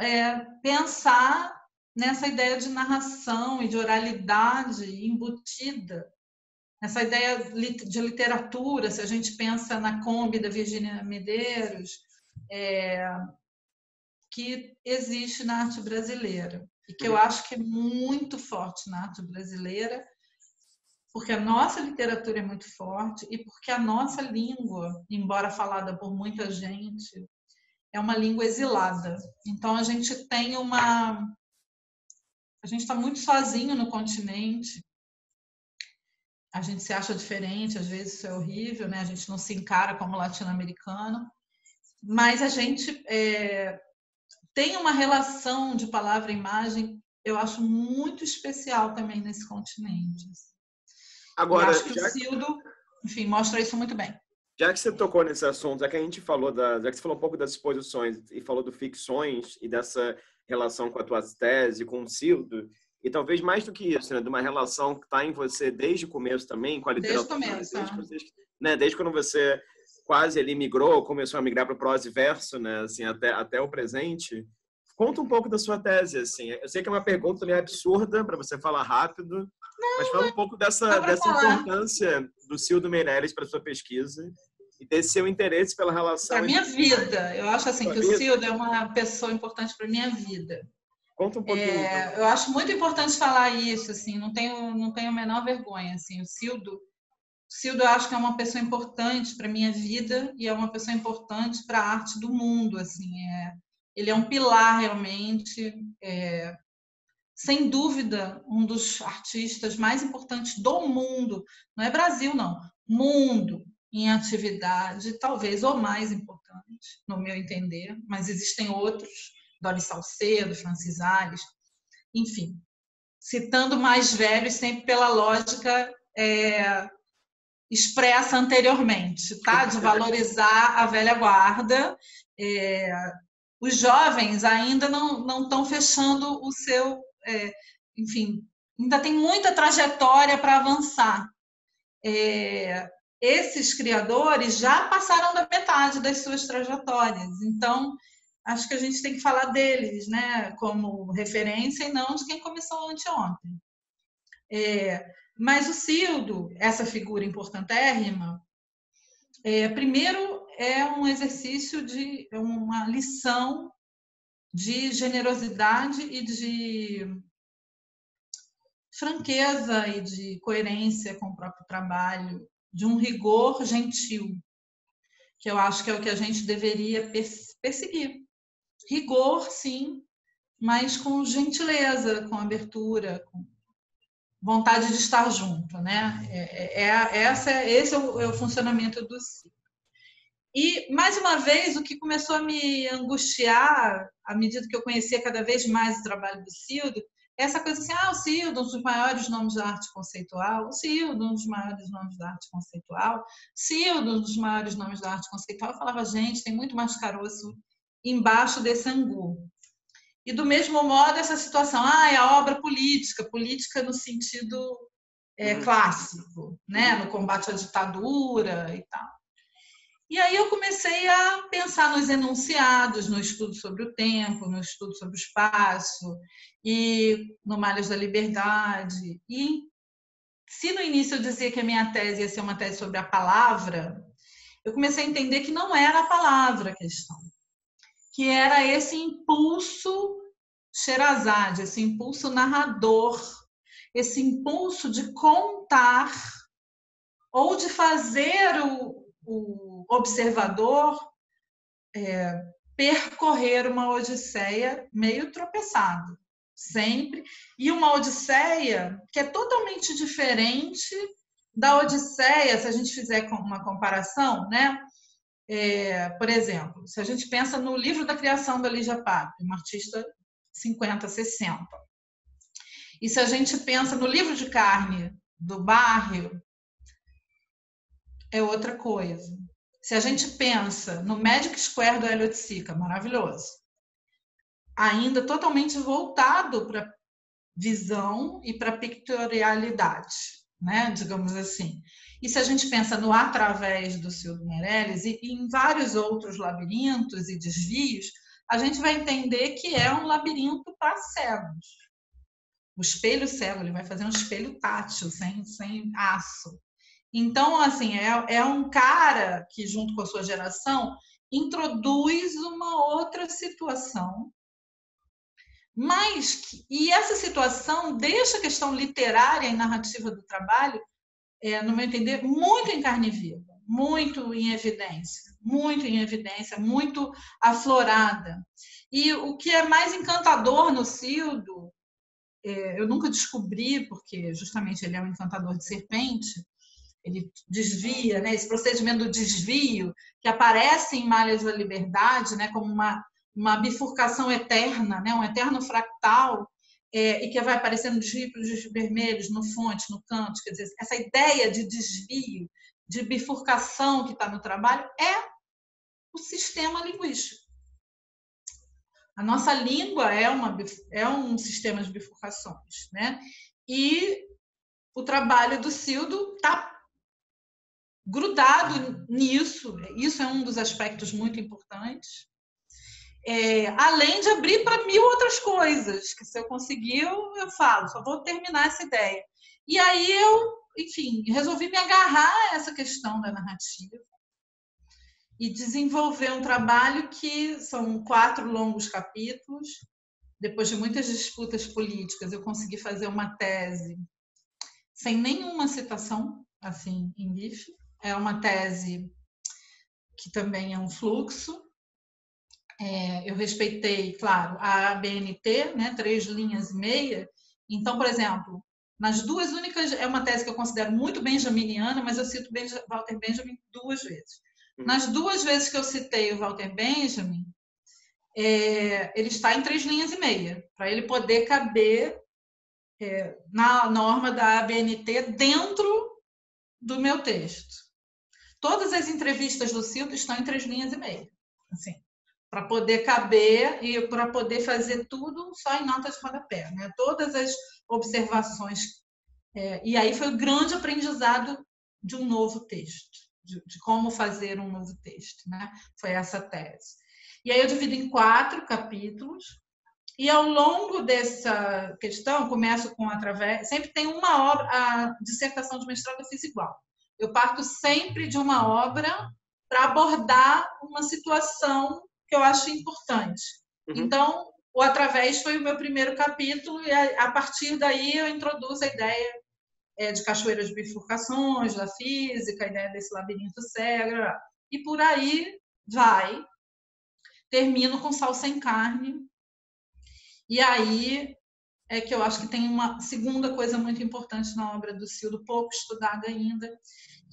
B: é, pensar nessa ideia de narração e de oralidade embutida, essa ideia de literatura, se a gente pensa na Kombi da Virginia Medeiros, é, que existe na arte brasileira e que eu acho que é muito forte na arte brasileira, porque a nossa literatura é muito forte e porque a nossa língua, embora falada por muita gente, é uma língua exilada. Então a gente tem uma a gente está muito sozinho no continente. A gente se acha diferente, às vezes isso é horrível, né? A gente não se encara como latino-americano, mas a gente é, tem uma relação de palavra e imagem, eu acho muito especial também nesse continente. Agora, acho que o Cildo, enfim, mostra isso muito bem.
A: Já que você tocou nesse assunto, já que a gente falou da, já que você falou um pouco das exposições e falou do ficções e dessa relação com a tua tese, com o Cildo, e talvez mais do que isso, né, de uma relação que está em você desde o começo também, com a literatura.
B: Desde o começo.
A: Desde, né, desde quando você quase ele migrou, começou a migrar para o prosa e verso, né, assim, até, até o presente. Conta um pouco da sua tese, assim. Eu sei que é uma pergunta meio absurda para você falar rápido, não, mas fala um pouco dessa, dessa importância do Cildo Meirelles para sua pesquisa e desse seu interesse pela relação.
B: Para minha vida, eu acho assim que vida. o Cildo é uma pessoa importante para minha vida.
A: Conta um pouquinho. É,
B: então. Eu acho muito importante falar isso, assim. Não tenho, não tenho a menor vergonha, assim. O Cildo Cildo, eu acho que é uma pessoa importante para minha vida e é uma pessoa importante para a arte do mundo, assim, é, ele é um pilar realmente, é, sem dúvida, um dos artistas mais importantes do mundo, não é Brasil não, mundo em atividade, talvez o mais importante, no meu entender, mas existem outros, Doris Salcedo, Francis Ares, enfim, citando mais velhos sempre pela lógica é, expressa anteriormente, tá? (laughs) De valorizar a velha guarda. É, os jovens ainda não estão fechando o seu, é, enfim, ainda tem muita trajetória para avançar. É, esses criadores já passaram da metade das suas trajetórias, então acho que a gente tem que falar deles, né, como referência e não de quem começou anteontem. É, mas o Cildo, essa figura importantérrima, é, primeiro é um exercício de é uma lição de generosidade e de franqueza e de coerência com o próprio trabalho, de um rigor gentil, que eu acho que é o que a gente deveria perseguir. Rigor, sim, mas com gentileza, com abertura, com vontade de estar junto, né? É, é, é essa, esse é o, é o funcionamento do ciclo. E, mais uma vez, o que começou a me angustiar, à medida que eu conhecia cada vez mais o trabalho do Cildo, é essa coisa assim, ah, o Cildo, um dos maiores nomes da arte conceitual, o Cildo, um dos maiores nomes da arte conceitual, Cildo, um dos maiores nomes da arte conceitual. Eu falava, gente, tem muito mais caroço embaixo desse angu. E do mesmo modo essa situação, ah, é a obra política, política no sentido é, uhum. clássico, né, no combate à ditadura e tal. E aí eu comecei a pensar nos enunciados, no estudo sobre o tempo, no estudo sobre o espaço e no Malhas da Liberdade. E se no início eu dizia que a minha tese ia ser uma tese sobre a palavra, eu comecei a entender que não era a palavra a questão que era esse impulso Sherazade, esse impulso narrador, esse impulso de contar ou de fazer o, o observador é, percorrer uma odisseia meio tropeçado, sempre, e uma odisseia que é totalmente diferente da odisseia, se a gente fizer uma comparação, né? É, por exemplo, se a gente pensa no livro da criação da Lígia Pape, uma artista 50, 60. E se a gente pensa no livro de carne do Barrio, é outra coisa. Se a gente pensa no Magic Square do Elliot Sica, maravilhoso. Ainda totalmente voltado para visão e para pictorialidade, né? digamos assim. E se a gente pensa no através do Silvio Meirelles e, em vários outros labirintos e desvios, a gente vai entender que é um labirinto para cegos. O espelho cego, ele vai fazer um espelho tátil, sem, sem aço. Então, assim, é, é um cara que, junto com a sua geração, introduz uma outra situação mas, e essa situação deixa a questão literária e narrativa do trabalho é, no meu entender, muito em carne viva, muito em evidência, muito em evidência, muito aflorada. E o que é mais encantador no Cildo, é, eu nunca descobri, porque justamente ele é um encantador de serpente, ele desvia, né, esse procedimento do desvio, que aparece em Malhas da Liberdade, né, como uma, uma bifurcação eterna, né, um eterno fractal, é, e que vai aparecendo os ricos vermelhos no fonte, no canto, quer dizer, essa ideia de desvio, de bifurcação que está no trabalho é o sistema linguístico. A nossa língua é, uma, é um sistema de bifurcações, né? E o trabalho do Cildo está grudado nisso. Isso é um dos aspectos muito importantes. É, além de abrir para mil outras coisas, que se eu conseguir, eu, eu falo, só vou terminar essa ideia. E aí eu, enfim, resolvi me agarrar a essa questão da narrativa e desenvolver um trabalho que são quatro longos capítulos. Depois de muitas disputas políticas, eu consegui fazer uma tese sem nenhuma citação, assim, em bife. É uma tese que também é um fluxo, é, eu respeitei, claro, a ABNT, né, três linhas e meia. Então, por exemplo, nas duas únicas, é uma tese que eu considero muito benjaminiana, mas eu cito Benja, Walter Benjamin duas vezes. Uhum. Nas duas vezes que eu citei o Walter Benjamin, é, ele está em três linhas e meia, para ele poder caber é, na norma da ABNT dentro do meu texto. Todas as entrevistas do Cildo estão em três linhas e meia. Assim para poder caber e para poder fazer tudo só em notas de rodapé, né? Todas as observações. É, e aí foi o grande aprendizado de um novo texto, de, de, como fazer um novo texto, né? Foi essa tese. E aí eu divido em quatro capítulos. E ao longo dessa questão, começo com através. Sempre tem uma obra, a dissertação de mestrado eu fiz igual. Eu parto sempre de uma obra para abordar uma situação que eu acho importante. Uhum. Então, o Através foi o meu primeiro capítulo, e a, partir daí eu introduzo a ideia é, de cachoeiras de bifurcações, da física, né, desse labirinto cego, e por aí vai. Termino com Sal Sem Carne. E aí é que eu acho que tem uma segunda coisa muito importante na obra do Cildo, pouco estudada ainda,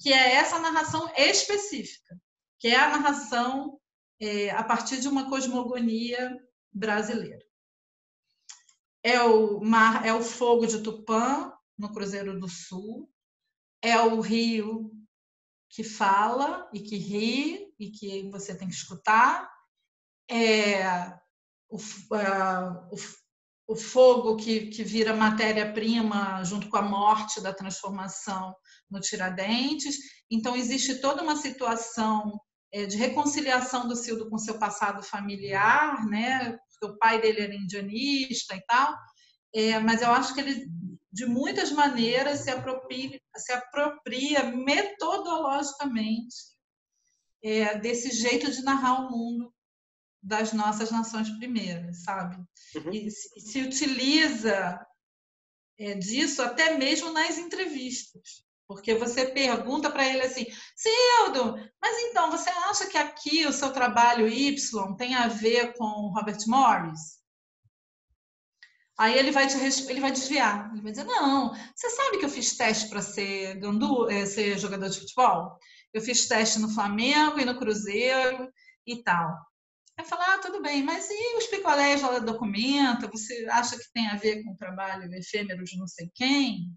B: que é essa narração específica, que é a narração é, a partir de uma cosmogonia brasileira. É o mar, é o fogo de Tupã no Cruzeiro do Sul, é o rio que fala e que ri e que você tem que escutar, é o, o, o fogo que, que vira matéria-prima junto com a morte da transformação no Tiradentes. Então, existe toda uma situação é, de reconciliação do Cildo com seu passado familiar, né? Porque o pai dele era indianista e tal. É, mas eu acho que ele, de muitas maneiras, se apropria, se apropria metodologicamente é, desse jeito de narrar o mundo das nossas nações primeiras, sabe? Uhum. E se, se, utiliza é, disso até mesmo nas entrevistas. Porque você pergunta para ele assim, Cildo, mas então você acha que aqui o seu trabalho Y tem a ver com Robert Morris? Aí ele vai, te, ele vai desviar. Ele vai dizer, não, você sabe que eu fiz teste para ser, gandu, é, ser jogador de futebol? Eu fiz teste no Flamengo e no Cruzeiro e tal. Aí fala, ah, tudo bem, mas e os picolés lá da? Você acha que tem a ver com o trabalho efêmero de não sei quem?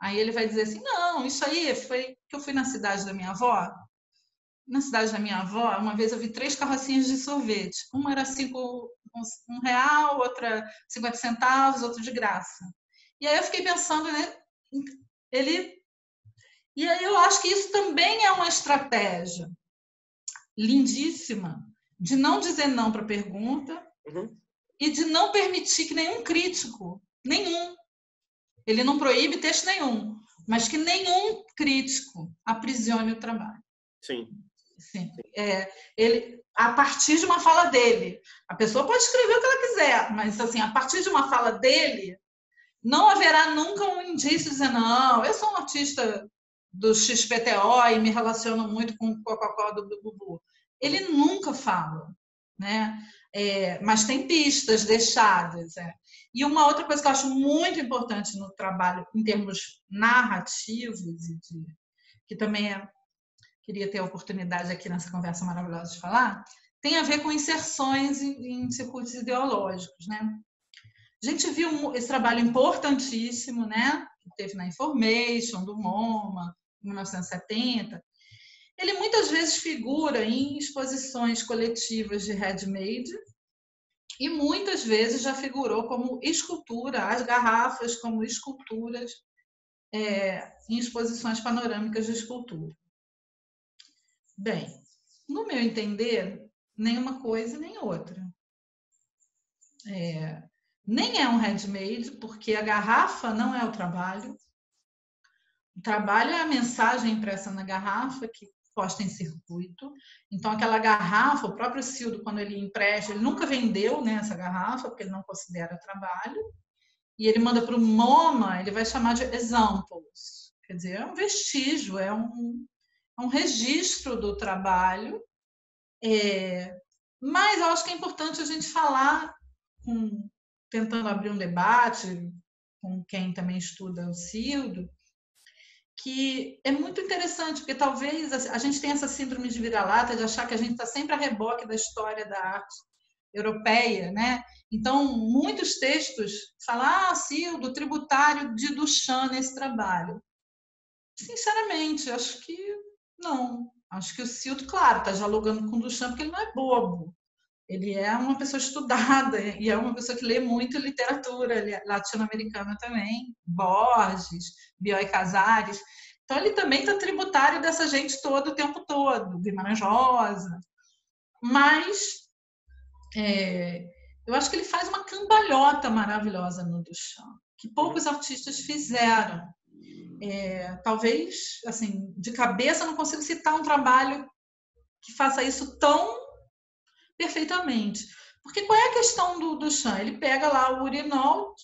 B: Aí ele vai dizer assim: não, isso aí foi que eu fui na cidade da minha avó. Na cidade da minha avó, uma vez eu vi três carrocinhas de sorvete. Uma era cinco, um real, outra 50 centavos, outra de graça. E aí eu fiquei pensando, né? Ele. E aí eu acho que isso também é uma estratégia lindíssima de não dizer não para a pergunta uhum. e de não permitir que nenhum crítico, nenhum, ele não proíbe texto nenhum, mas que nenhum crítico aprisione o trabalho.
A: Sim.
B: Sim. É, ele, a partir de uma fala dele. A pessoa pode escrever o que ela quiser, mas assim, a partir de uma fala dele, não haverá nunca um indício dizendo, não, eu sou um artista do XPTO e me relaciono muito com o Coca-Cola do Bubu. Ele nunca fala, né? É, mas tem pistas deixadas. É. E uma outra coisa que eu acho muito importante no trabalho, em termos narrativos, de, que também é, queria ter a oportunidade aqui nessa conversa maravilhosa de falar, tem a ver com inserções em, em circuitos ideológicos. Né? A gente viu esse trabalho importantíssimo né? que teve na Information, do MoMA, em 1970. Ele muitas vezes figura em exposições coletivas de handmade, e muitas vezes já figurou como escultura, as garrafas como esculturas é, em exposições panorâmicas de escultura. Bem, no meu entender, nenhuma coisa nem outra. É, nem é um handmade, porque a garrafa não é o trabalho. O trabalho é a mensagem impressa na garrafa, que posta em circuito. Então, aquela garrafa, o próprio Cildo, quando ele empresta, ele nunca vendeu né, essa garrafa, porque ele não considera trabalho. E ele manda para o MoMA, ele vai chamar de examples. Quer dizer, é um vestígio, é um, é um registro do trabalho. É, mas eu acho que é importante a gente falar, com, tentando abrir um debate com quem também estuda o Cildo, que é muito interessante, porque talvez a gente tenha essa síndrome de vira-lata de achar que a gente está sempre a reboque da história da arte europeia, né? Então, muitos textos falam, ah, sim, do tributário de Duchamp nesse trabalho. Sinceramente, acho que não. Acho que o Cilto, claro, está dialogando com o Duchamp porque ele não é bobo. Ele é uma pessoa estudada (laughs) e é uma pessoa que lê muito literatura latino-americana também, Borges, Bioy Casares. Então, ele também está tributário dessa gente toda o tempo todo, Guimarães Rosa. Mas é, eu acho que ele faz uma cambalhota maravilhosa no Duchamp, que poucos artistas fizeram. É, talvez, assim, de cabeça não consigo citar um trabalho que faça isso tão perfeitamente. Porque qual é a questão do, do Chan? Ele pega lá o urinol,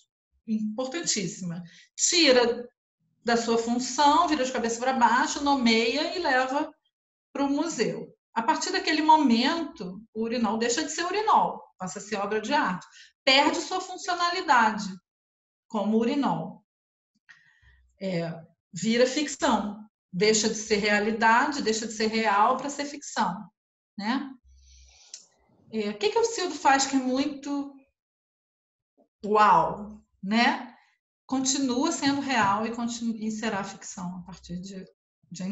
B: importantíssima, tira da sua função, vira de cabeça para baixo, nomeia e leva para o museu. A partir daquele momento, o urinol deixa de ser urinol, passa a ser obra de arte, perde sua funcionalidade como urinol. É, vira ficção, deixa de ser realidade, deixa de ser real para ser ficção, né? É, o que, que o Cildo faz que é muito uau, né? Continua sendo real e, e será ficção a partir de, de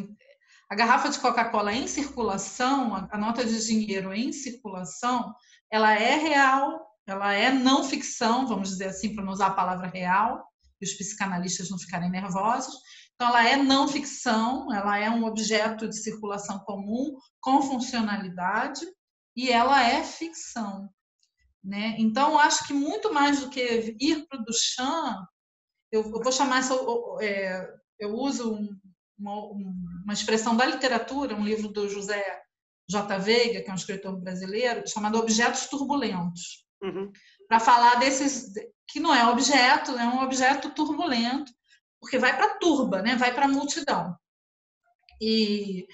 B: a garrafa de Coca-Cola em circulação, a nota de dinheiro em circulação, ela é real, ela é não ficção, vamos dizer assim, para não usar a palavra real, e os psicanalistas não ficarem nervosos. Então, ela é não ficção, ela é um objeto de circulação comum com funcionalidade e ela é ficção. Né? Então, acho que muito mais do que ir para o Duchamp, eu, eu vou chamar essa, é, eu uso uma, uma, expressão da literatura, um livro do José J. Veiga, que é um escritor brasileiro, chamado Objetos Turbulentos, uhum. para falar desses que não é objeto, é um objeto turbulento, porque vai para a turba, né? vai para a multidão. E,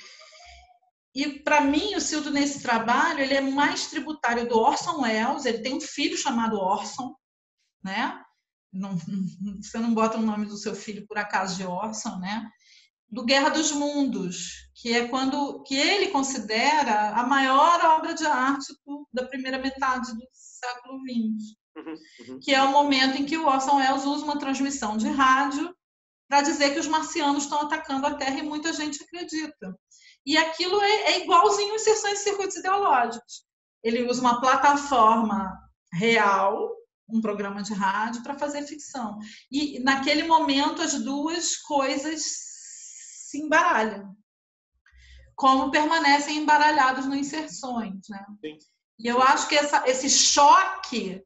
B: e para mim, o Cildo, nesse trabalho, ele é mais tributário do Orson Welles, ele tem um filho chamado Orson, né? Não, (laughs) você não bota o nome do seu filho por acaso de Orson, né? Do Guerra dos Mundos, que é quando que ele considera a maior obra de arte da primeira metade do século XX. Uhum, uhum. Que é o momento em que o Orson Welles usa uma transmissão de rádio para dizer que os marcianos estão atacando a Terra e muita gente acredita. E aquilo é, é igualzinho inserções de circuitos ideológicos. Ele usa uma plataforma real, um programa de rádio, para fazer ficção. E naquele momento as duas coisas se embaralham. Como permanecem embaralhados no inserções. Né? E eu acho que essa, esse choque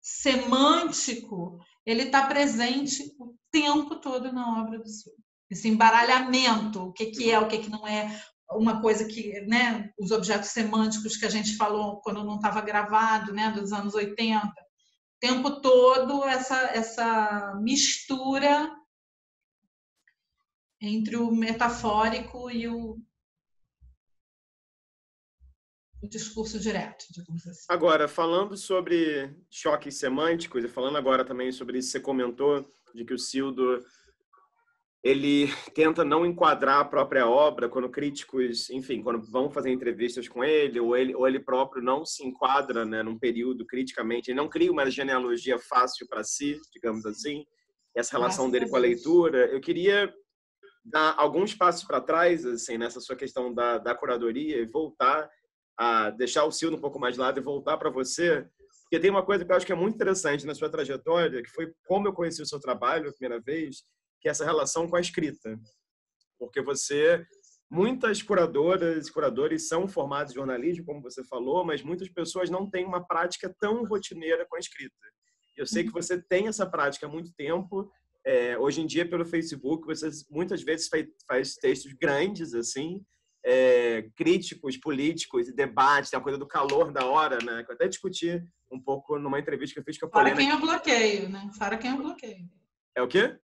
B: semântico ele está presente o tempo todo na obra do Sul. Esse embaralhamento, o que, que é, o que, que não é, uma coisa que, né, os objetos semânticos que a gente falou quando não estava gravado, né, dos anos 80, o tempo todo essa, essa mistura entre o metafórico e o, o discurso direto, digamos assim.
A: Agora, falando sobre choques semânticos, e falando agora também sobre isso você comentou, de que o Sildo ele tenta não enquadrar a própria obra quando críticos, enfim, quando vão fazer entrevistas com ele, ou ele, ou ele próprio não se enquadra né, num período criticamente, ele não cria uma genealogia fácil para si, digamos assim, essa relação dele com a leitura. Eu queria dar alguns passos para trás, assim, nessa sua questão da, da curadoria e voltar a deixar o Silvio um pouco mais de lado e voltar para você, porque tem uma coisa que eu acho que é muito interessante na sua trajetória, que foi como eu conheci o seu trabalho a primeira vez, que é essa relação com a escrita. Porque você muitas curadoras e curadores são formados em jornalismo, como você falou, mas muitas pessoas não têm uma prática tão rotineira com a escrita. Eu sei que você tem essa prática há muito tempo. É, hoje em dia, pelo Facebook, você muitas vezes faz, faz textos grandes, assim, é, críticos políticos e debates, tem a coisa do calor da hora, né? Que eu até discuti um pouco numa entrevista que eu fiz com a
B: Paulina. Fora quem eu bloqueio, né? Fora quem eu bloqueio.
A: É o quê?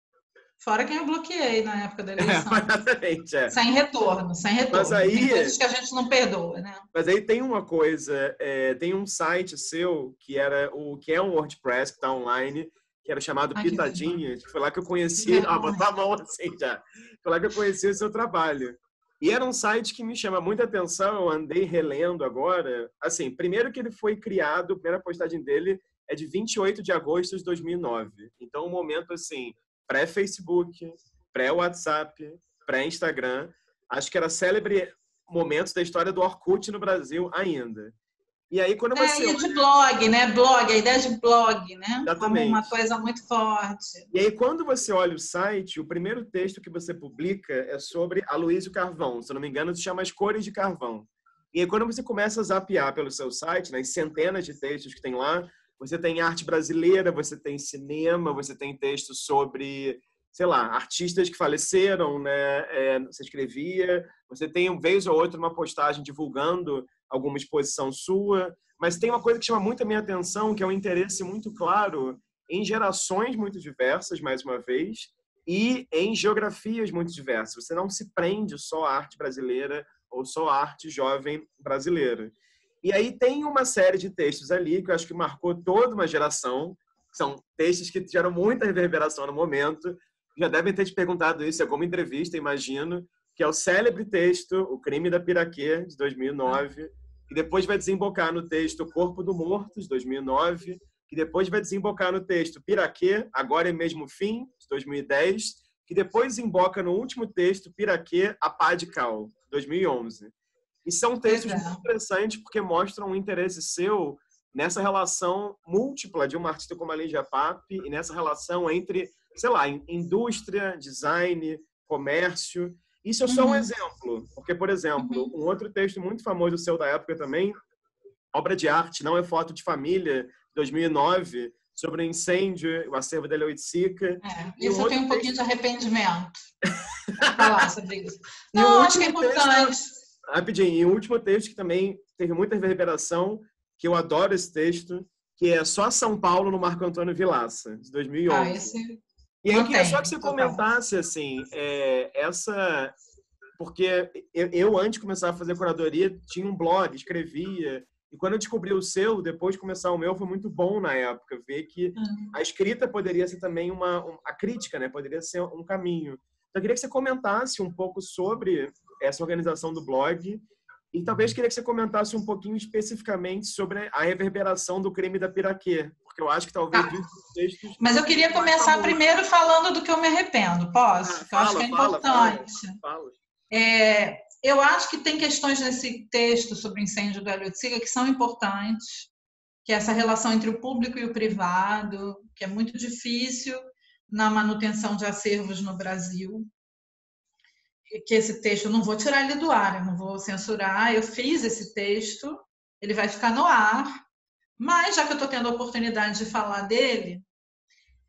B: Fora quem eu bloqueei na época da (laughs) eleição.
A: É, exatamente, é.
B: Sem retorno, sem retorno.
A: Mas aí, tem
B: coisas que a gente não perdoa, né?
A: Mas aí tem uma coisa, é, tem um site seu que era o que é um WordPress que está online, que era chamado Ai, Pitadinha, que foi lá que eu conheci, (laughs) ah, botar a mão assim já. Foi lá que eu conheci o seu trabalho. E era um site que me chama muita atenção, eu andei relendo agora. Assim, primeiro que ele foi criado, a primeira postagem dele é de 28 de agosto de 2009. Então, um momento assim, pré-Facebook, pré-WhatsApp, pré-Instagram. Acho que era célebre momentos da história do Orkut no Brasil ainda. E aí, quando é, você.
B: É, e de blog, né? Blog, a ideia de blog, né? Exatamente. Como uma coisa muito forte.
A: E aí, quando você olha o site, o primeiro texto que você publica é sobre Aloysio Carvão. Se eu não me engano, se chama As Cores de Carvão. E aí, quando você começa a zapear pelo seu site, nas né, centenas de textos que tem lá, você tem arte brasileira, você tem cinema, você tem textos sobre, sei lá, artistas que faleceram, né? É, você escrevia. Você tem, vez ou outra, uma postagem divulgando alguma exposição sua, mas tem uma coisa que chama muito a minha atenção, que é um interesse muito claro em gerações muito diversas, mais uma vez, e em geografias muito diversas. Você não se prende só à arte brasileira ou só à arte jovem brasileira. E aí tem uma série de textos ali que eu acho que marcou toda uma geração. São textos que geram muita reverberação no momento. Já devem ter te perguntado isso em alguma entrevista, imagino, que é o célebre texto O Crime da Piraquê, de 2009, que depois vai desembocar no texto Corpo do Morto, de 2009, que depois vai desembocar no texto Piraquê, Agora é Mesmo Fim, de 2010, que depois desemboca no último texto Piraquê, A Pá de Cal, 2011. E são textos muito interessantes porque mostram um interesse seu nessa relação múltipla de uma artista como a Lígia Pape e nessa relação entre, sei lá, indústria, design, comércio. Isso é só uhum. um exemplo, porque, por exemplo, uhum. um outro texto muito famoso seu da época também, Obra de Arte, Não é Foto de Família, 2009, sobre o incêndio, o acervo da Leoitzica.
B: É, isso um eu tenho um pouquinho texto... de arrependimento (laughs) falar sobre isso. Não, acho que é importante. Texto
A: rapidinho, e um último texto que também teve muita reverberação, que eu adoro esse texto, que é Só São Paulo no Marco Antônio Vilaça, de 2011. Ah, esse... E aí eu queria só que você comentasse, assim, é, essa... Porque eu, eu, antes de começar a fazer curadoria, tinha um blog, escrevia, e quando eu descobri o seu, depois de começar o meu, foi muito bom na época ver que uhum. a escrita poderia ser também uma, a crítica, né? Poderia ser um caminho. Então, eu queria que você comentasse um pouco sobre essa organização do blog e talvez queria que você comentasse um pouquinho especificamente sobre a reverberação do crime da Piraquê, porque eu acho que talvez
B: tá. textos... Mas eu queria começar primeiro falando do que eu me arrependo, posso? Ah, fala, eu acho que é fala, importante. Fala, é, eu acho que tem questões nesse texto sobre o incêndio do Heliotsiga que são importantes, que é essa relação entre o público e o privado, que é muito difícil na manutenção de acervos no Brasil. Que esse texto, eu não vou tirar ele do ar, eu não vou censurar, eu fiz esse texto, ele vai ficar no ar, mas já que eu estou tendo a oportunidade de falar dele,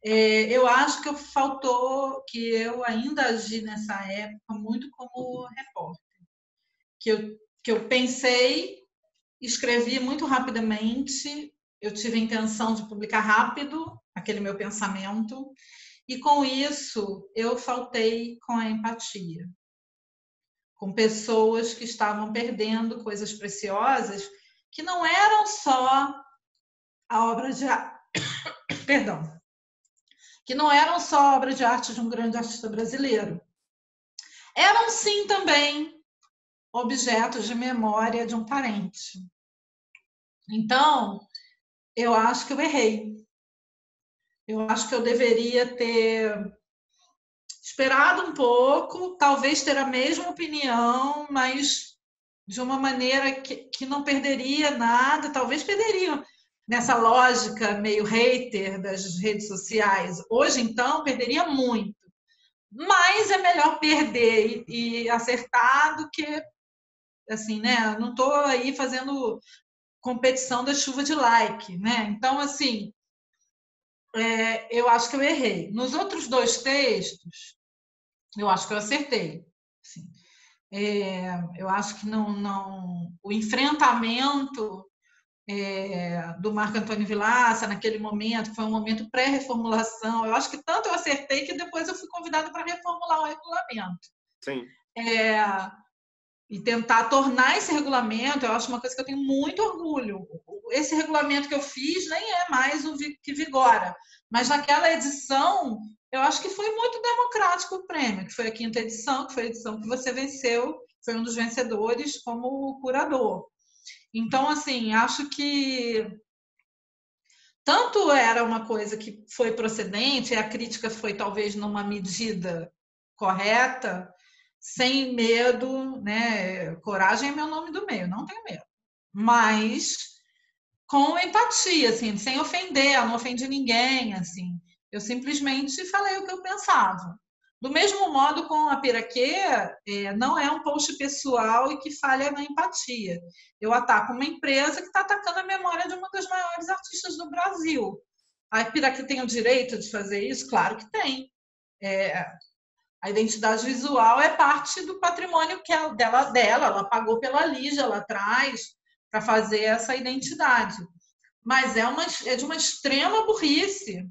B: é, eu acho que faltou que eu ainda agi nessa época muito como repórter. Que eu, que eu pensei, escrevi muito rapidamente, eu tive a intenção de publicar rápido aquele meu pensamento, e com isso, eu faltei com a empatia. Com pessoas que estavam perdendo coisas preciosas que não eram só a obra de. (coughs) Perdão. Que não eram só obra de arte de um grande artista brasileiro. Eram sim também objetos de memória de um parente. Então, eu acho que eu errei. Eu acho que eu deveria ter esperado um pouco, talvez ter a mesma opinião, mas de uma maneira que, que não perderia nada, talvez perderia nessa lógica meio hater das redes sociais. Hoje, então, perderia muito. Mas é melhor perder e, e acertar do que, assim, né? Não estou aí fazendo competição da chuva de like, né? Então, assim, é, eu acho que eu errei. Nos outros dois textos, eu acho que eu acertei. Assim. É, eu acho que não, não o enfrentamento é, do Marco Antônio Vilaça naquele momento foi um momento pré-reformulação. Eu acho que tanto eu acertei que depois eu fui convidada para reformular o regulamento.
A: Sim.
B: É, e tentar tornar esse regulamento, eu acho uma coisa que eu tenho muito orgulho. Esse regulamento que eu fiz nem é mais o que vigora, mas naquela edição, eu acho que foi muito democrático o prêmio, que foi a quinta edição, que foi a edição que você venceu, foi um dos vencedores como curador. Então, assim, acho que tanto era uma coisa que foi procedente, a crítica foi talvez numa medida correta, sem medo, né? Coragem é meu nome do meio, não tenho medo. Mas com empatia, assim, sem ofender, eu não ofendi ninguém, assim. Eu simplesmente falei o que eu pensava. Do mesmo modo, com a Piraquê, é, não é um post pessoal e que falha na empatia. Eu ataco uma empresa que está atacando a memória de uma das maiores artistas do Brasil. A Piraquê tem o direito de fazer isso? Claro que tem. É, a identidade visual é parte do patrimônio que é dela, dela, ela pagou pela Lígia lá atrás para fazer essa identidade. Mas é, uma, é de uma extrema burrice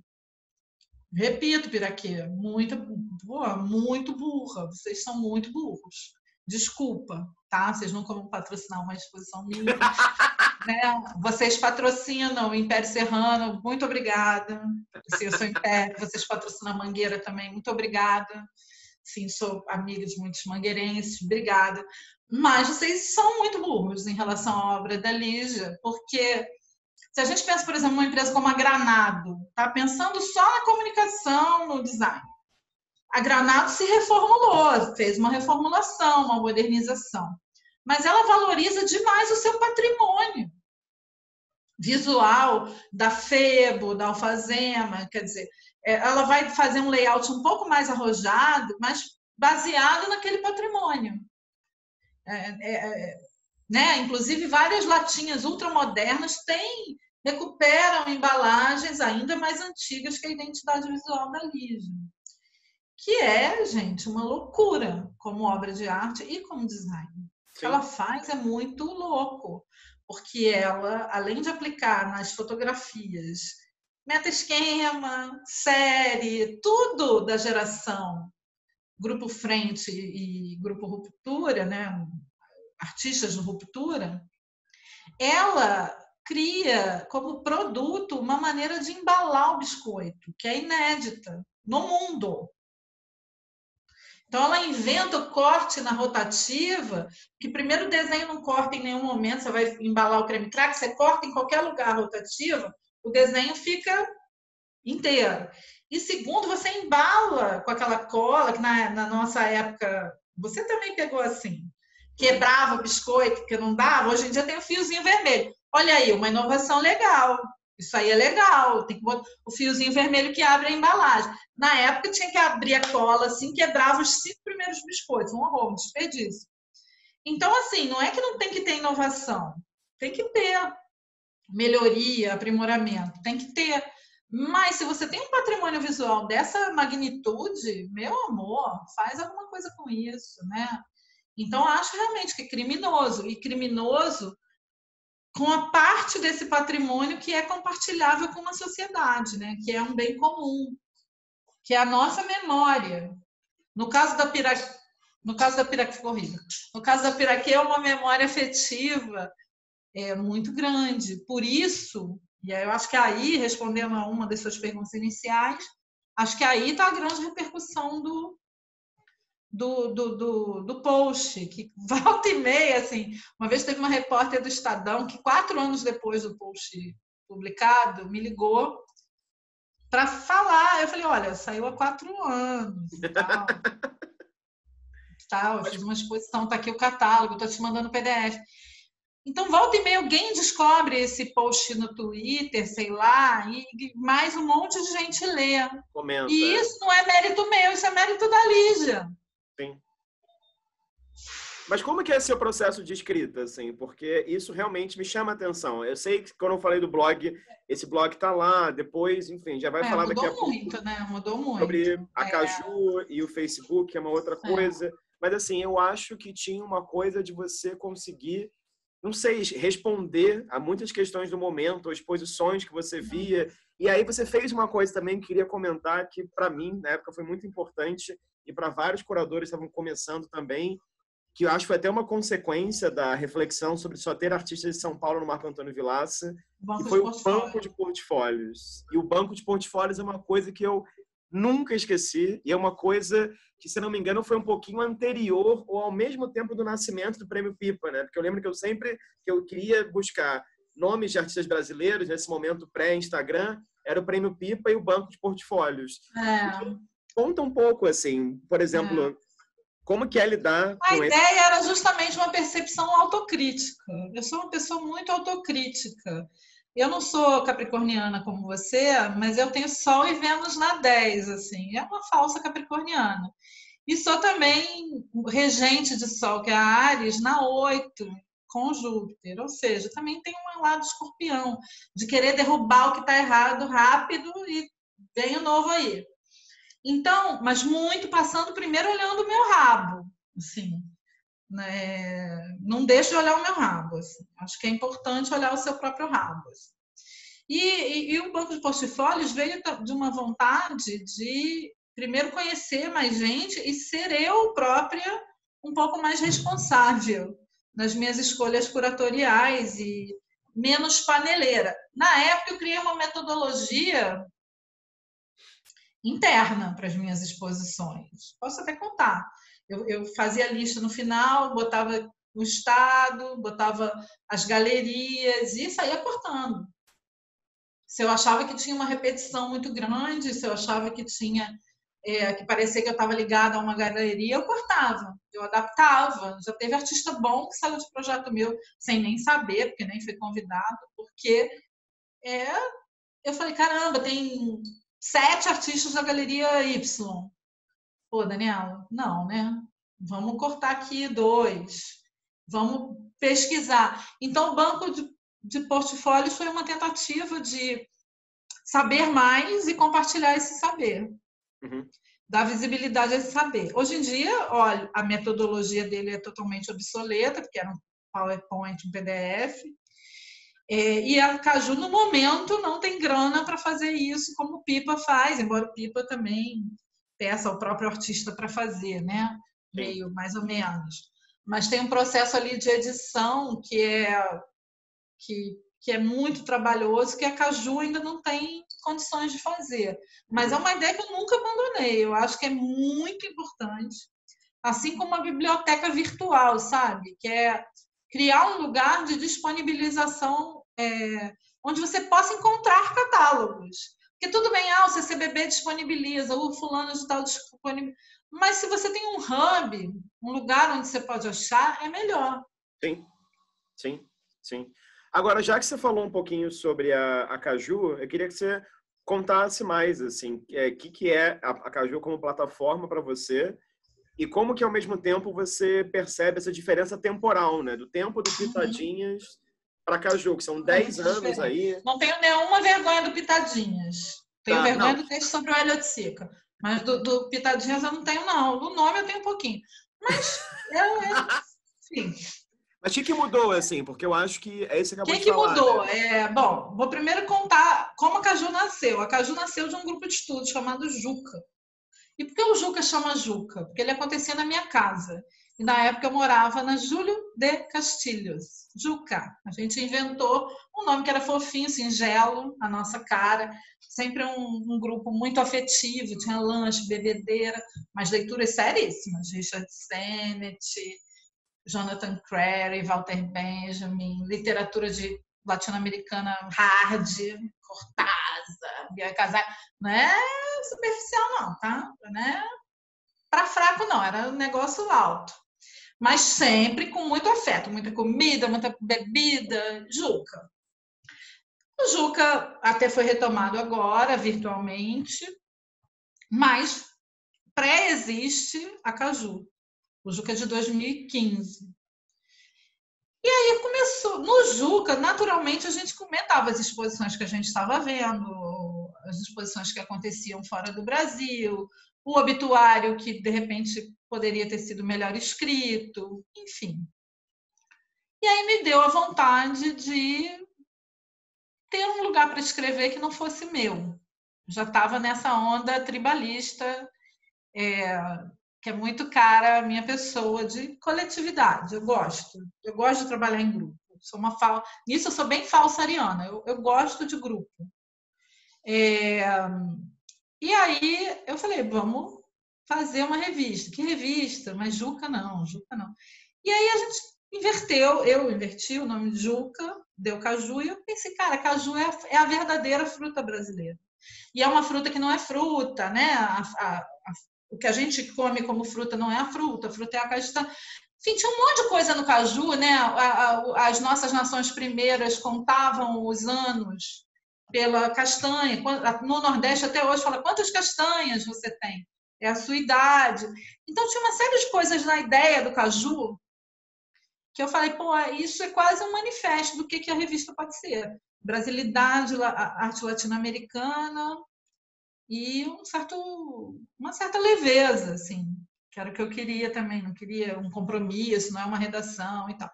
B: Repito, Piraquê, muito, boa, muito burra. Vocês são muito burros. Desculpa, tá? Vocês nunca vão patrocinar uma exposição minha. (laughs) né? Vocês patrocinam o Império Serrano, muito obrigada. Se eu sou Império, vocês patrocinam a Mangueira também, muito obrigada. Sim, sou amiga de muitos mangueirenses, obrigada. Mas vocês são muito burros em relação à obra da Lígia, porque se a gente pensa, por exemplo, uma empresa como a Granado, tá pensando só na comunicação, no design. A Granado se reformulou, fez uma reformulação, uma modernização. Mas ela valoriza demais o seu patrimônio visual da Febo, da Alfazema, quer dizer, ela vai fazer um layout um pouco mais arrojado, mas baseado naquele patrimônio. É, é, é, né? Inclusive, várias latinhas ultramodernas têm, recuperam embalagens ainda mais antigas que a identidade visual da Lígia. Que é, gente, uma loucura como obra de arte e como design. O que ela faz é muito louco, porque ela, além de aplicar nas fotografias meta-esquema, série, tudo da geração Grupo Frente e Grupo Ruptura, né? artistas de ruptura, ela cria como produto uma maneira de embalar o biscoito, que é inédita no mundo. Então, ela inventa o corte na rotativa, que primeiro o desenho não corta em nenhum momento, você vai embalar o creme crack, você corta em qualquer lugar rotativa, o desenho fica inteiro. E segundo, você embala com aquela cola, que na, na nossa época, você também pegou assim, quebrava o biscoito, que não dava, hoje em dia tem o fiozinho vermelho. Olha aí, uma inovação legal. Isso aí é legal. Tem que botar o fiozinho vermelho que abre a embalagem. Na época tinha que abrir a cola assim, quebrava os cinco primeiros biscoitos. Um horror, um desperdício. Então, assim, não é que não tem que ter inovação. Tem que ter melhoria, aprimoramento. Tem que ter. Mas se você tem um patrimônio visual dessa magnitude, meu amor, faz alguma coisa com isso, né? Então, acho realmente que é criminoso. E criminoso com a parte desse patrimônio que é compartilhável com uma sociedade, né? que é um bem comum, que é a nossa memória. No caso da Piraquê, no caso da Piraquê, no caso da Piraquê é uma memória afetiva é, muito grande. Por isso, e eu acho que aí, respondendo a uma das suas perguntas iniciais, acho que aí está a grande repercussão do, do, do, do, do, post, que (laughs) volta e meia, assim, uma vez teve uma repórter do Estadão que quatro anos depois do post publicado me ligou para falar. Eu falei, olha, saiu há quatro anos e tal. (laughs) tal, eu fiz uma exposição, tá aqui o catálogo, tô te mandando PDF. Então, volta e meia, alguém descobre esse post no Twitter, sei lá, e mais um monte de gente lê. Comenta. E isso não é mérito meu, isso é mérito da Lígia. Sim.
A: Mas como que é seu processo de escrita, assim? Porque isso realmente me chama a atenção. Eu sei que quando eu falei do blog, esse blog tá lá, depois, enfim, já vai é, falar daqui a pouco.
B: Mudou muito, né? Mudou muito.
A: Sobre a é. Caju e o Facebook, que é uma outra é. coisa. É. Mas, assim, eu acho que tinha uma coisa de você conseguir, não sei, responder a muitas questões do momento, ou exposições que você via. E aí você fez uma coisa também que queria comentar, que para mim, na época, foi muito importante, e para vários curadores que estavam começando também, que eu acho que foi até uma consequência da reflexão sobre só ter artistas de São Paulo no Marco Antônio Vilaça, e foi o banco de portfólios. E o banco de portfólios é uma coisa que eu nunca esqueci, e é uma coisa que, se não me engano, foi um pouquinho anterior ou ao mesmo tempo do nascimento do Prêmio Pipa, né? Porque eu lembro que eu sempre que eu queria buscar nomes de artistas brasileiros nesse momento pré-Instagram, era o Prêmio Pipa e o banco de portfólios. É. Conta um pouco, assim, por exemplo, é. como que é lidar
B: A com ideia era justamente uma percepção autocrítica. Eu sou uma pessoa muito autocrítica. Eu não sou capricorniana como você, mas eu tenho Sol e Vênus na 10, assim. É uma falsa capricorniana. E sou também regente de Sol, que é a Ares, na 8, com Júpiter. Ou seja, também tem um lado escorpião, de querer derrubar o que está errado rápido e vem o novo aí. Então, mas muito passando primeiro olhando o meu rabo, assim. Né? Não deixe de olhar o meu rabo. Assim. Acho que é importante olhar o seu próprio rabo. Assim. E, e, e, o banco de portfólios veio de uma vontade de, primeiro, conhecer mais gente e ser eu própria um pouco mais responsável nas minhas escolhas curatoriais e menos paneleira. Na época, eu criei uma metodologia interna para as minhas exposições. Posso até contar. Eu, eu fazia a lista no final, botava o estado, botava as galerias e saía cortando. Se eu achava que tinha uma repetição muito grande, se eu achava que tinha é, que parecia que eu estava ligada a uma galeria, eu cortava, eu adaptava. Já teve artista bom que saiu de projeto meu sem nem saber, porque nem foi convidado, porque é, eu falei, caramba, tem sete artistas da galeria Y. Pô, Daniela, não, né? Vamos cortar aqui dois. Vamos pesquisar. Então, o banco de, de portfólios foi uma tentativa de saber mais e compartilhar esse saber. Uhum. Dar visibilidade a esse saber. Hoje em dia, olha, a metodologia dele é totalmente obsoleta, porque era um PowerPoint, um PDF. É, e a Caju, no momento, não tem grana para fazer isso como o Pipa faz, embora o Pipa também peça ao próprio artista para fazer, né? Meio, mais ou menos. Mas tem um processo ali de edição que é, que, que é muito trabalhoso, que a Caju ainda não tem condições de fazer. Mas é uma ideia que eu nunca abandonei. Eu acho que é muito importante. Assim como a biblioteca virtual, sabe? Que é criar um lugar de disponibilização é, onde você possa encontrar catálogos. Porque tudo bem, ah, o CCBB disponibiliza, o fulano de tal disponibiliza. Mas se você tem um hub, um lugar onde você pode achar, é melhor.
A: Sim, sim, sim. Agora, já que você falou um pouquinho sobre a, a Caju, eu queria que você contasse mais, assim, o é, que, que é a, a Caju como plataforma para você e como que ao mesmo tempo você percebe essa diferença temporal, né? Do tempo do uhum. Pitadinhas para Caju, que são 10 anos aí.
B: Não tenho nenhuma vergonha do Pitadinhas. Tenho tá, vergonha não. do texto sobre o Elliot Sica. Mas do, do, Pitadinhas eu não tenho, não. Do nome eu tenho um pouquinho. Mas (laughs) eu, eu enfim.
A: Mas o que, que mudou, assim? Porque eu acho que é esse que acabou
B: que de que
A: falar.
B: O que mudou? Né? É, bom, vou primeiro contar como a Caju nasceu. A Caju nasceu de um grupo de estudos chamado Juca. E por que o Juca chama Juca? Porque ele acontecia na minha casa. Na época eu morava na Júlio de Castilhos, Juca. A gente inventou um nome que era fofinho, singelo, a nossa cara. Sempre um, um grupo muito afetivo, tinha lanche, bebedeira, mas leituras seríssimas. Richard Sennett, Jonathan Crary, Walter Benjamin, literatura de latino-americana hard, Cortázar, Bia Casar. Não é superficial, não, tá? Não é para fraco, não. Era um negócio alto. Mas sempre com muito afeto, muita comida, muita bebida. Juca. O Juca até foi retomado agora, virtualmente, mas pré-existe a Caju. O Juca é de 2015. E aí começou, no Juca, naturalmente a gente comentava as exposições que a gente estava vendo, as exposições que aconteciam fora do Brasil, o obituário que de repente poderia ter sido melhor escrito, enfim. E aí me deu a vontade de ter um lugar para escrever que não fosse meu. Já estava nessa onda tribalista, é, que é muito cara a minha pessoa de coletividade. Eu gosto. Eu gosto de trabalhar em grupo. Sou uma fal... Nisso eu sou bem falsariana. Eu, eu gosto de grupo. É... E aí eu falei, vamos fazer uma revista. Que revista? Mas Juca não, Juca não. E aí a gente inverteu, eu inverti o nome de Juca, deu Caju, e eu pensei, cara, Caju é a, é a verdadeira fruta brasileira. E é uma fruta que não é fruta, né? A, a, o que a gente come como fruta não é a fruta, a fruta é a castanha. Enfim, tinha um monte de coisa no caju, né? As nossas nações primeiras contavam os anos pela castanha. No Nordeste até hoje fala quantas castanhas você tem? É a sua idade. Então tinha uma série de coisas na ideia do caju que eu falei, pô, isso é quase um manifesto do que, que a revista pode ser. Brasilidade, arte latino-americana, e um certo, uma certa leveza, assim, que era o que eu queria também, não queria um compromisso, não é uma redação e tal.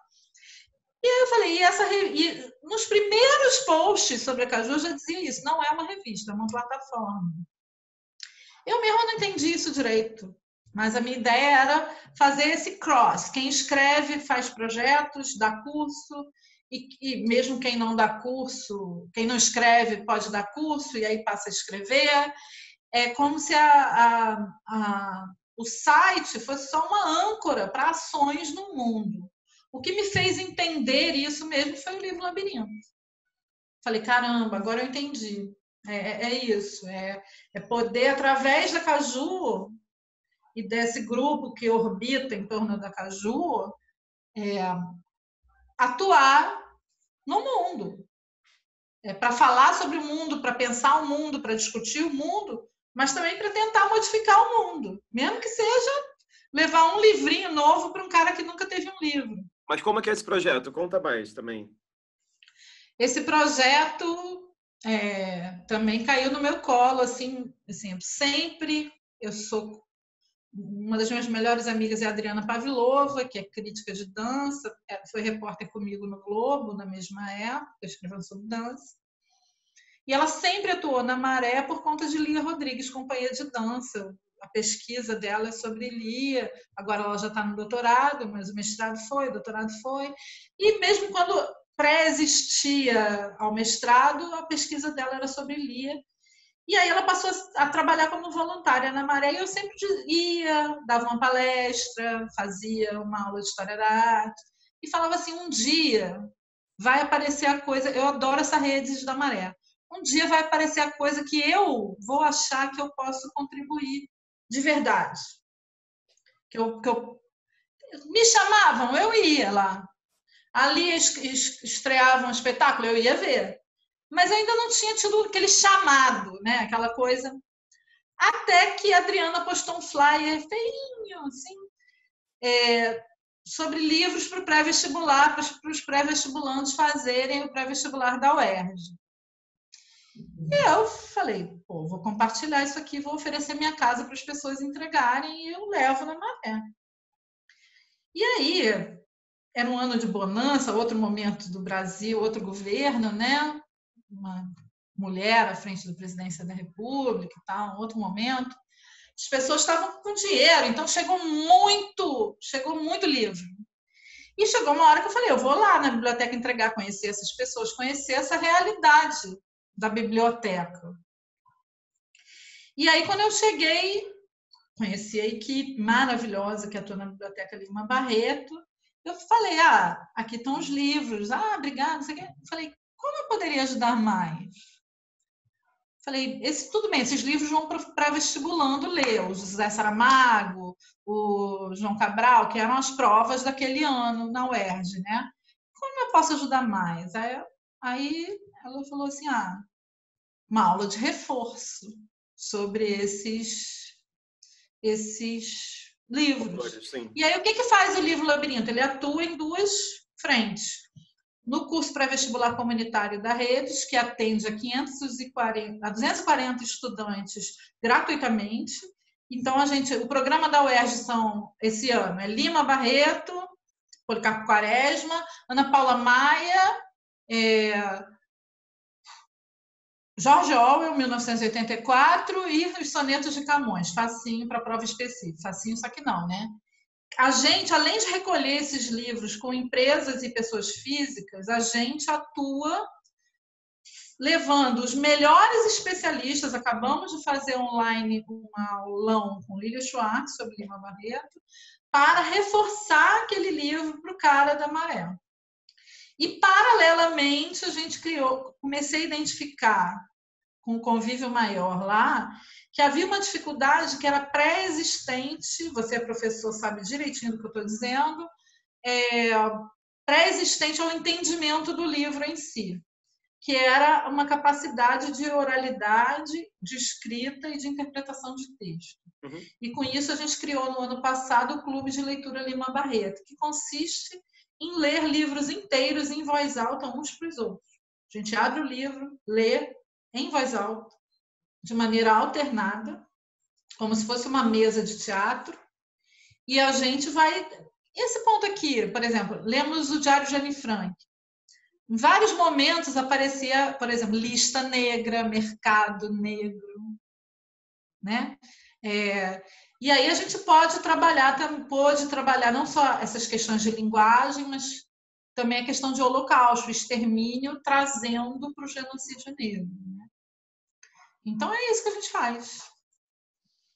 B: E aí eu falei, e essa e nos primeiros posts sobre a Caju eu já dizia isso, não é uma revista, é uma plataforma. Eu mesmo não entendi isso direito, mas a minha ideia era fazer esse cross. Quem escreve faz projetos, dá curso, e, e, mesmo quem não dá curso, quem não escreve pode dar curso e aí passa a escrever. É como se a, a, a, o site fosse só uma âncora para ações no mundo. O que me fez entender isso mesmo foi o livro Labirinto. Falei, caramba, agora eu entendi. É, é, é isso, é, é poder, através da Caju e desse grupo que orbita em torno da Caju, é, atuar no mundo. É, para falar sobre o mundo, para pensar o mundo, para discutir o mundo, mas também para tentar modificar o mundo, mesmo que seja levar um livrinho novo para um cara que nunca teve um livro.
A: Mas como é que é esse projeto? Conta mais também.
B: Esse projeto é, também caiu no meu colo, assim, assim, sempre eu sou uma das minhas melhores amigas é a Adriana Pavlova, que é crítica de dança, é, foi repórter comigo no Globo na mesma época, escrevendo sobre dança. E ela sempre atuou na Maré por conta de Lia Rodrigues, companhia de dança. A pesquisa dela é sobre Lia, agora ela já está no doutorado, mas o mestrado foi, o doutorado foi. E mesmo quando pré-existia ao mestrado, a pesquisa dela era sobre Lia. E aí ela passou a trabalhar como voluntária na Maré e eu sempre ia, dava uma palestra, fazia uma aula de história da arte e falava assim: um dia vai aparecer a coisa. Eu adoro essa rede da Maré. Um dia vai aparecer a coisa que eu vou achar que eu posso contribuir de verdade. Que eu, que eu... Me chamavam, eu ia lá. Ali estreava um espetáculo, eu ia ver mas ainda não tinha tido aquele chamado, né? Aquela coisa. Até que a Adriana postou um flyer feinho, assim, é, sobre livros para o pré-vestibular, para os pré-vestibulandos fazerem o pré-vestibular da UERJ. E eu falei, pô, vou compartilhar isso aqui, vou oferecer minha casa para as pessoas entregarem e eu levo na maré. E aí, era um ano de bonança, outro momento do Brasil, outro governo, né? uma mulher à frente da presidência da República e tal, outro momento, as pessoas estavam com dinheiro, então chegou muito, chegou muito livro. E chegou uma hora que eu falei, eu vou lá na biblioteca entregar, conhecer essas pessoas, conhecer essa realidade da biblioteca. E aí, quando eu cheguei, conheci a equipe maravilhosa que atua na Biblioteca Lima Barreto, eu falei, ah, aqui estão os livros. Ah, obrigada, não sei o falei, como eu poderia ajudar mais? Falei, esse, tudo bem, esses livros vão para vestibulando ler, o José Saramago, o João Cabral, que eram as provas daquele ano na UERJ, né? Como eu posso ajudar mais? Aí, aí ela falou assim, ah, uma aula de reforço sobre esses, esses livros. E aí, o que, que faz o livro Labirinto? Ele atua em duas frentes no curso pré-vestibular comunitário da Redes, que atende a, 540, a 240 estudantes gratuitamente. Então, a gente, o programa da UERJ são, esse ano, é Lima Barreto, Policarpo Quaresma, Ana Paula Maia, é, Jorge Orwell, 1984, e os sonetos de Camões, facinho para prova específica. Facinho, só que não, né? a gente, além de recolher esses livros com empresas e pessoas físicas, a gente atua levando os melhores especialistas. Acabamos de fazer online um aulão com Lília Schwartz sobre Lima Barreto, para reforçar aquele livro para o cara da maré. E, paralelamente, a gente criou, comecei a identificar o convívio maior lá, que havia uma dificuldade que era pré-existente, você é professor, sabe direitinho do que eu estou dizendo, é, pré-existente ao entendimento do livro em si, que era uma capacidade de oralidade, de escrita e de interpretação de texto. Uhum. E com isso a gente criou no ano passado o Clube de Leitura Lima Barreto, que consiste em ler livros inteiros em voz alta uns para os outros. A gente abre o livro, lê em voz alta, de maneira alternada, como se fosse uma mesa de teatro, e a gente vai esse ponto aqui, por exemplo, lemos o Diário de Anne Frank. Em vários momentos aparecia, por exemplo, lista negra, mercado negro, né? É, e aí a gente pode trabalhar, pode trabalhar não só essas questões de linguagem, mas também a questão de holocausto, extermínio, trazendo para o genocídio negro. Então é isso que a gente faz.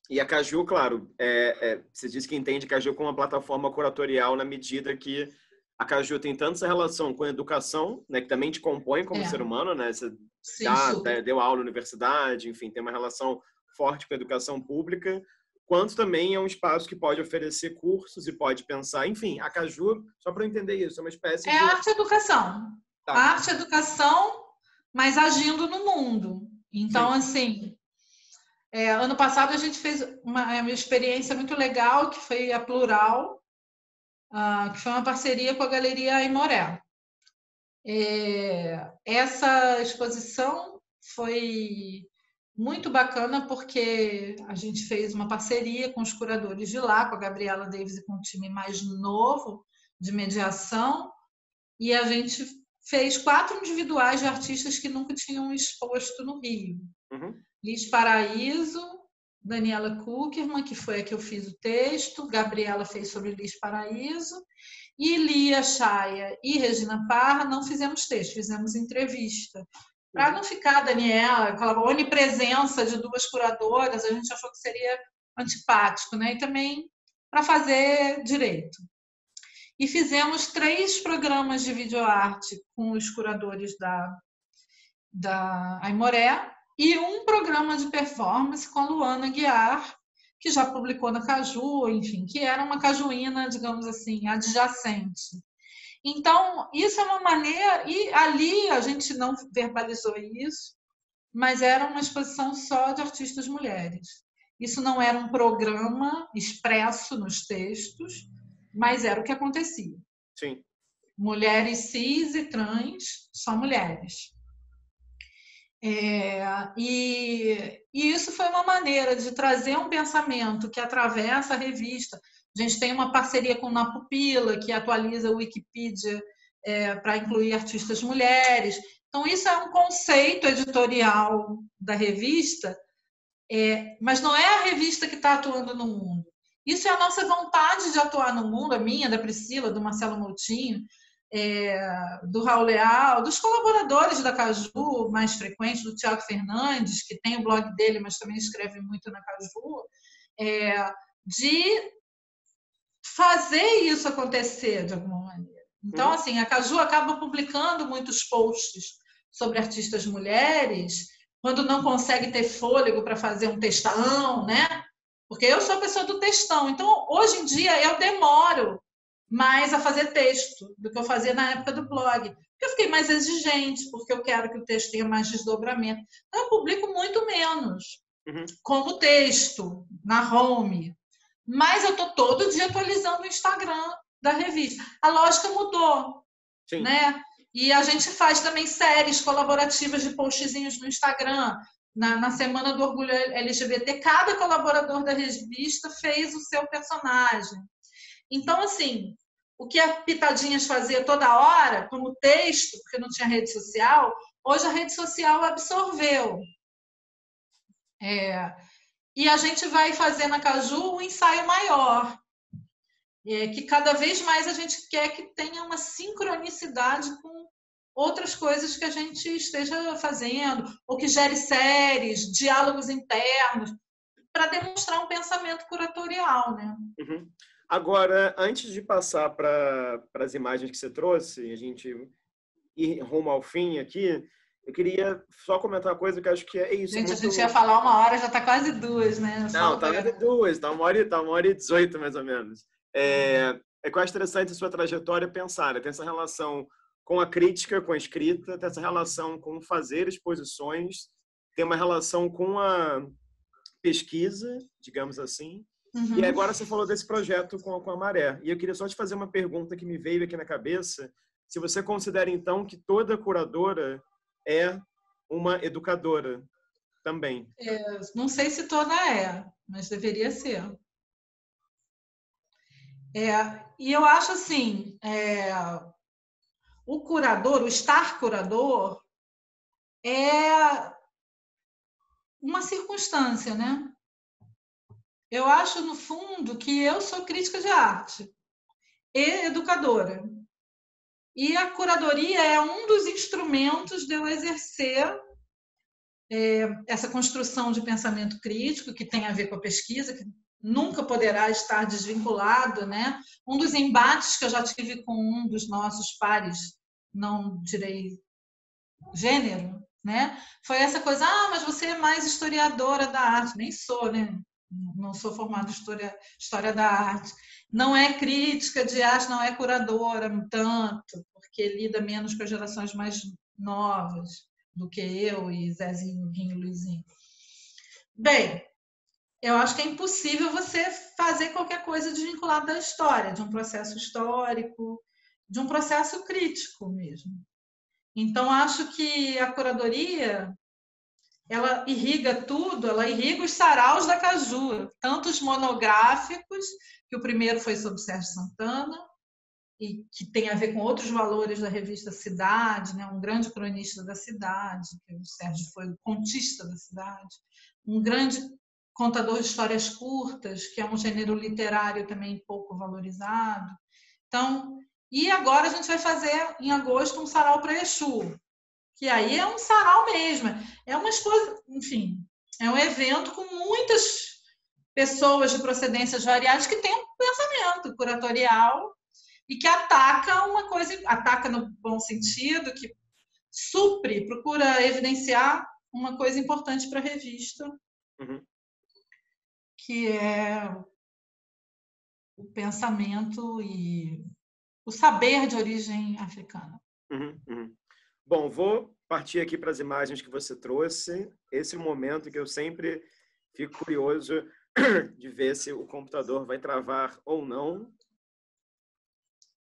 A: E a Caju, claro, é, é, você disse que entende Caju como uma plataforma curatorial na medida que a Caju tem tanto essa relação com a educação, né, que também te compõe como é. ser humano, né? Você Sim, já deu aula na universidade, enfim, tem uma relação forte com a educação pública, quanto também é um espaço que pode oferecer cursos e pode pensar, enfim, a Caju, só para eu entender isso, é uma espécie
B: é
A: de...
B: É arte-educação. Tá. Arte-educação, mas agindo no mundo. Então, Sim. assim, é, ano passado a gente fez uma, uma, experiência muito legal, que foi a Plural, uh, que foi uma parceria com a Galeria Aimoré. É, essa exposição foi muito bacana porque a gente fez uma parceria com os curadores de lá, com a Gabriela Davis e com um time mais novo de mediação, e a gente fez quatro individuais de artistas que nunca tinham exposto no Rio. Uhum. Liz Paraíso, Daniela Kuckerman, que foi a que eu fiz o texto, Gabriela fez sobre Liz Paraíso, e Lia Chaia e Regina Parra não fizemos texto, fizemos entrevista. Para não ficar, Daniela, aquela onipresença de duas curadoras, a gente achou que seria antipático, né? E também para fazer direito. E fizemos três programas de videoarte com os curadores da, da Aimoré e um programa de performance com a Luana Guiar, que já publicou na Caju, enfim, que era uma cajuína, digamos assim, adjacente. Então, isso é uma maneira, e ali a gente não verbalizou isso, mas era uma exposição só de artistas mulheres. Isso não era um programa expresso nos textos, mas era o que acontecia.
A: Sim.
B: Mulheres cis e trans, só mulheres. É, e, e, isso foi uma maneira de trazer um pensamento que atravessa a revista, a gente tem uma parceria com Na Pupila, que atualiza o Wikipedia é, para incluir artistas mulheres. Então, isso é um conceito editorial da revista, é, mas não é a revista que está atuando no mundo. Isso é a nossa vontade de atuar no mundo, a minha, da Priscila, do Marcelo Moutinho, é, do Raul Leal, dos colaboradores da Caju mais frequentes, do Tiago Fernandes, que tem o blog dele, mas também escreve muito na Caju, é, de fazer isso acontecer de alguma maneira. Então, uhum. assim, a Caju acaba publicando muitos posts sobre artistas mulheres, quando não consegue ter fôlego para fazer um textão, né? Porque eu sou a pessoa do textão. Então, hoje em dia, eu demoro mais a fazer texto do que eu fazia na época do blog. Porque eu fiquei mais exigente, porque eu quero que o texto tenha mais desdobramento. Então, eu publico muito menos uhum. como texto, na home. Mas eu estou todo dia atualizando o Instagram da revista. A lógica mudou, Sim. né? E a gente faz também séries colaborativas de postzinhos no Instagram. Na, na, Semana do Orgulho LGBT, cada colaborador da revista fez o seu personagem. Então, assim, o que a Pitadinhas fazia toda hora, como texto, porque não tinha rede social, hoje a rede social absorveu. É, e a gente vai fazer na Caju um ensaio maior, é, que cada vez mais a gente quer que tenha uma sincronicidade com outras coisas que a gente esteja fazendo, ou que gere séries, diálogos internos, para demonstrar um pensamento curatorial. Né?
A: Uhum. Agora, antes de passar para as imagens que você trouxe, a gente ir rumo ao fim aqui, eu queria só comentar uma coisa que acho que é isso.
B: Gente, muito... a gente ia falar uma hora, já está quase duas, né?
A: Não, está quase duas, está uma, hora, tá uma hora e dezoito, mais ou menos. É, é acho interessante a sua trajetória pensar, né? tem essa relação com a crítica, com a escrita, tem essa relação com fazer exposições, tem uma relação com a pesquisa, digamos assim. Uhum. E agora você falou desse projeto com, com a Maré. E eu queria só te fazer uma pergunta que me veio aqui na cabeça. Se você considera, então, que toda curadora é uma educadora também.
B: É, não sei se toda é, mas deveria ser. É, e eu acho assim, é, o curador, o estar curador, é uma circunstância, né? Eu acho, no fundo, que eu sou crítica de arte e educadora. E a curadoria é um dos instrumentos de eu exercer é, essa construção de pensamento crítico, que tem a ver com a pesquisa, que nunca poderá estar desvinculado. Né? Um dos embates que eu já tive com um dos nossos pares, não direi gênero, né? foi essa coisa: ah, mas você é mais historiadora da arte. Nem sou, né? não sou formada em história, história da arte. Não é crítica de arte, não é curadora tanto, porque lida menos com as gerações mais novas do que eu e Zezinho, Rinho, Luizinho. Bem, eu acho que é impossível você fazer qualquer coisa desvinculada da história, de um processo histórico, de um processo crítico mesmo. Então, acho que a curadoria ela irriga tudo, ela irriga os saraus da Caju, tanto os monográficos, que o primeiro foi sobre Sérgio Santana, e que tem a ver com outros valores da revista Cidade, né? um grande cronista da cidade, que o Sérgio foi o contista da cidade, um grande contador de histórias curtas, que é um gênero literário também pouco valorizado. Então, e agora a gente vai fazer em agosto um sarau para Exu, que aí é um sarau mesmo. É uma coisas, enfim, é um evento com muitas pessoas de procedências variadas que têm um pensamento curatorial e que ataca uma coisa, ataca no bom sentido, que supre, procura evidenciar uma coisa importante para a revista, uhum. Que é o pensamento e o saber de origem africana.
A: Uhum, uhum. Bom, vou partir aqui para as imagens que você trouxe. Esse é o momento que eu sempre fico curioso (clears throat) de ver se o computador vai travar ou não.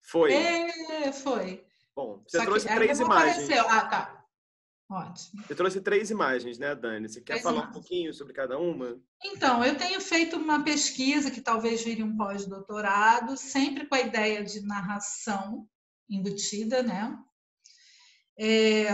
A: Foi.
B: É, foi.
A: Bom, você Só trouxe três imagens.
B: Apareceu. Ah, tá. Ótimo.
A: Você trouxe três imagens, né, Dani? Você quer três falar imagens. um pouquinho sobre cada uma?
B: Então, eu tenho feito uma pesquisa que talvez vire um pós-doutorado, sempre com a ideia de narração embutida, né? É,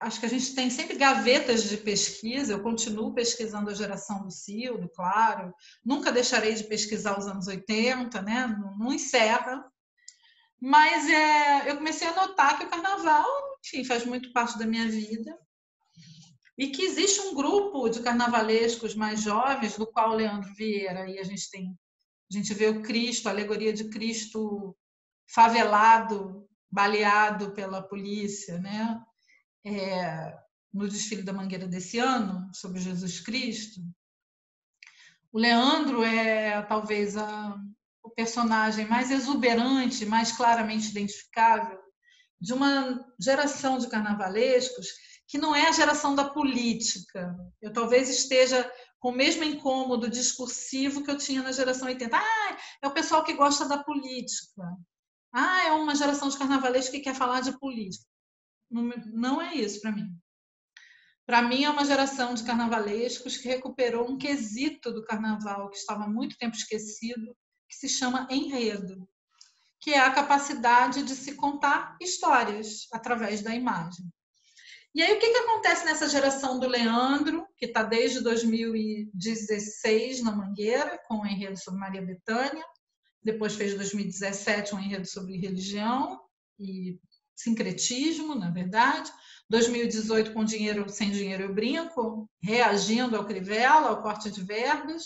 B: acho que a gente tem sempre gavetas de pesquisa. Eu continuo pesquisando a geração do Cildo, claro. Nunca deixarei de pesquisar os anos 80, né? Não, não encerra. Mas é, eu comecei a notar que o carnaval, enfim, faz muito parte da minha vida. E que existe um grupo de carnavalescos mais jovens, do qual o Leandro Vieira, e a gente tem, a gente vê o Cristo, a alegoria de Cristo favelado, baleado pela polícia, né? É, no desfile da Mangueira desse ano, sobre Jesus Cristo. O Leandro é talvez a, o personagem mais exuberante, mais claramente identificável de uma geração de carnavalescos que não é a geração da política. Eu talvez esteja com o mesmo incômodo discursivo que eu tinha na geração 80. Ah, é o pessoal que gosta da política. Ah, é uma geração de carnavalescos que quer falar de política. Não é isso para mim. Para mim, é uma geração de carnavalescos que recuperou um quesito do carnaval que estava há muito tempo esquecido, que se chama enredo, que é a capacidade de se contar histórias através da imagem. E aí, o que, que acontece nessa geração do Leandro, que está desde 2016 na Mangueira, com o enredo sobre Maria Bethânia, depois fez 2017 um enredo sobre religião e sincretismo, na verdade. 2018 com dinheiro sem dinheiro eu brinco, reagindo ao Crivella, ao corte de verbas.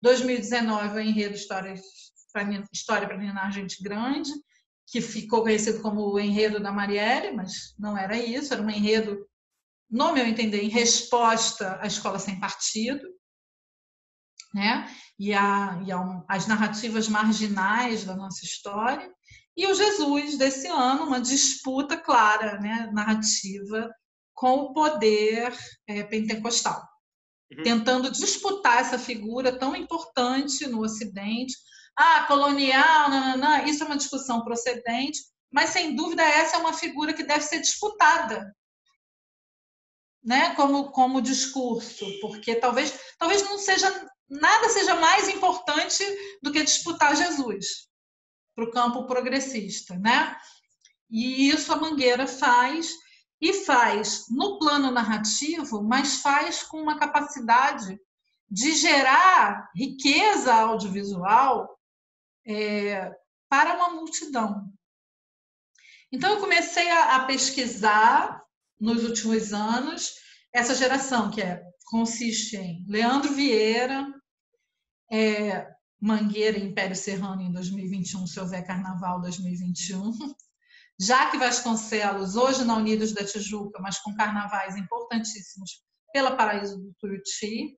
B: 2019 o enredo História para Ninar Gente Grande, que ficou conhecido como o enredo da Marielle, mas não era isso, era um enredo, no meu entender, em resposta à escola sem partido, né? e, a, e a, as narrativas marginais da nossa história, e o Jesus desse ano, uma disputa clara, né, narrativa, com o poder é, pentecostal, uhum. tentando disputar essa figura tão importante no Ocidente. Ah, colonial, não, isso é uma discussão procedente, mas sem dúvida essa é uma figura que deve ser disputada né, como, como discurso, porque talvez, talvez não seja nada seja mais importante do que disputar Jesus para o campo progressista, né? E isso a Mangueira faz e faz no plano narrativo, mas faz com uma capacidade de gerar riqueza audiovisual é, para uma multidão. Então, eu comecei a, a, pesquisar nos últimos anos essa geração, que é, consiste em Leandro Vieira, é, Mangueira Império Serrano em 2021, se houver Carnaval 2021. (laughs) Jaque Vasconcelos, hoje na Unidos da Tijuca, mas com carnavais importantíssimos pela Paraíso do Turuti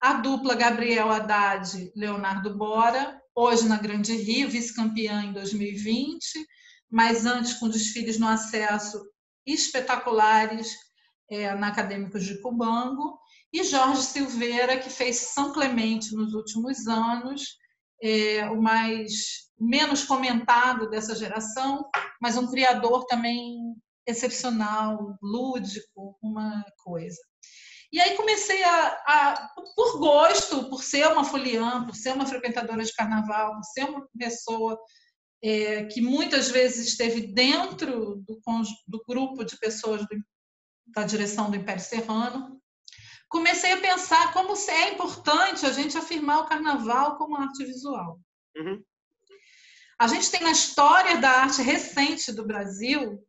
B: a dupla Gabriel Haddad Leonardo Bora, hoje na Grande Rio, vice-campeã em 2020, mas antes com desfiles no acesso espetaculares é, na Acadêmicos de Cubango, e Jorge Silveira, que fez São Clemente nos últimos anos, é, o mais menos comentado dessa geração, mas um criador também excepcional, lúdico, uma coisa. E aí comecei a, a, por gosto, por ser uma foliã, por ser uma frequentadora de carnaval, por ser uma pessoa é, que muitas vezes esteve dentro do, do grupo de pessoas do, da direção do Império Serrano, comecei a pensar como é importante a gente afirmar o carnaval como arte visual. Uhum. A gente tem na história da arte recente do Brasil,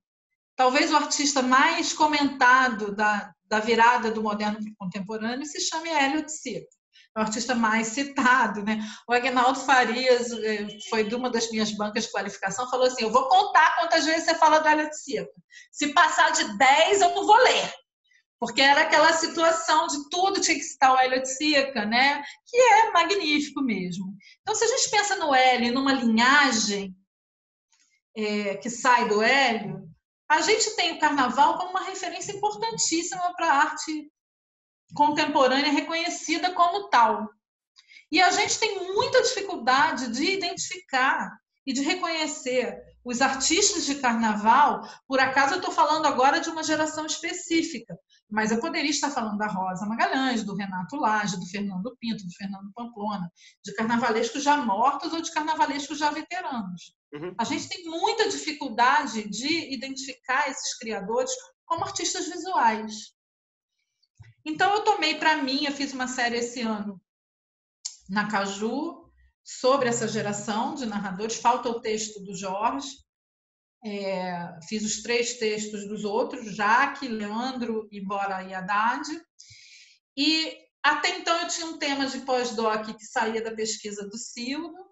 B: talvez o artista mais comentado da, da virada do moderno para o contemporâneo se chama Hélio de. É o artista mais citado, né? O Agnaldo Farias eh, foi de uma das minhas bancas de qualificação, falou assim: "Eu vou contar quantas vezes você fala do Hélio de Sica. Se passar de 10, eu não vou ler". Porque era aquela situação de tudo tinha que citar o Hélio de Sica, né? Que é magnífico mesmo. Então, se a gente pensa no Hélio numa linhagem é, que sai do Hélio, a gente tem o carnaval como uma referência importantíssima para a arte contemporânea reconhecida como tal. E a gente tem muita dificuldade de identificar e de reconhecer os artistas de carnaval. Por acaso eu estou falando agora de uma geração específica, mas eu poderia estar falando da Rosa Magalhães, do Renato Lage, do Fernando Pinto, do Fernando Pamplona, de carnavalescos já mortos ou de carnavalescos já veteranos. Uhum. A gente tem muita dificuldade de identificar esses criadores como artistas visuais. Então, eu tomei para mim, eu fiz uma série esse ano na Caju sobre essa geração de narradores. Falta o texto do Jorge. É, fiz os três textos dos outros, Jaque, Leandro e Bora e Haddad. E até então eu tinha um tema de pós-doc que saía da pesquisa do Silvio,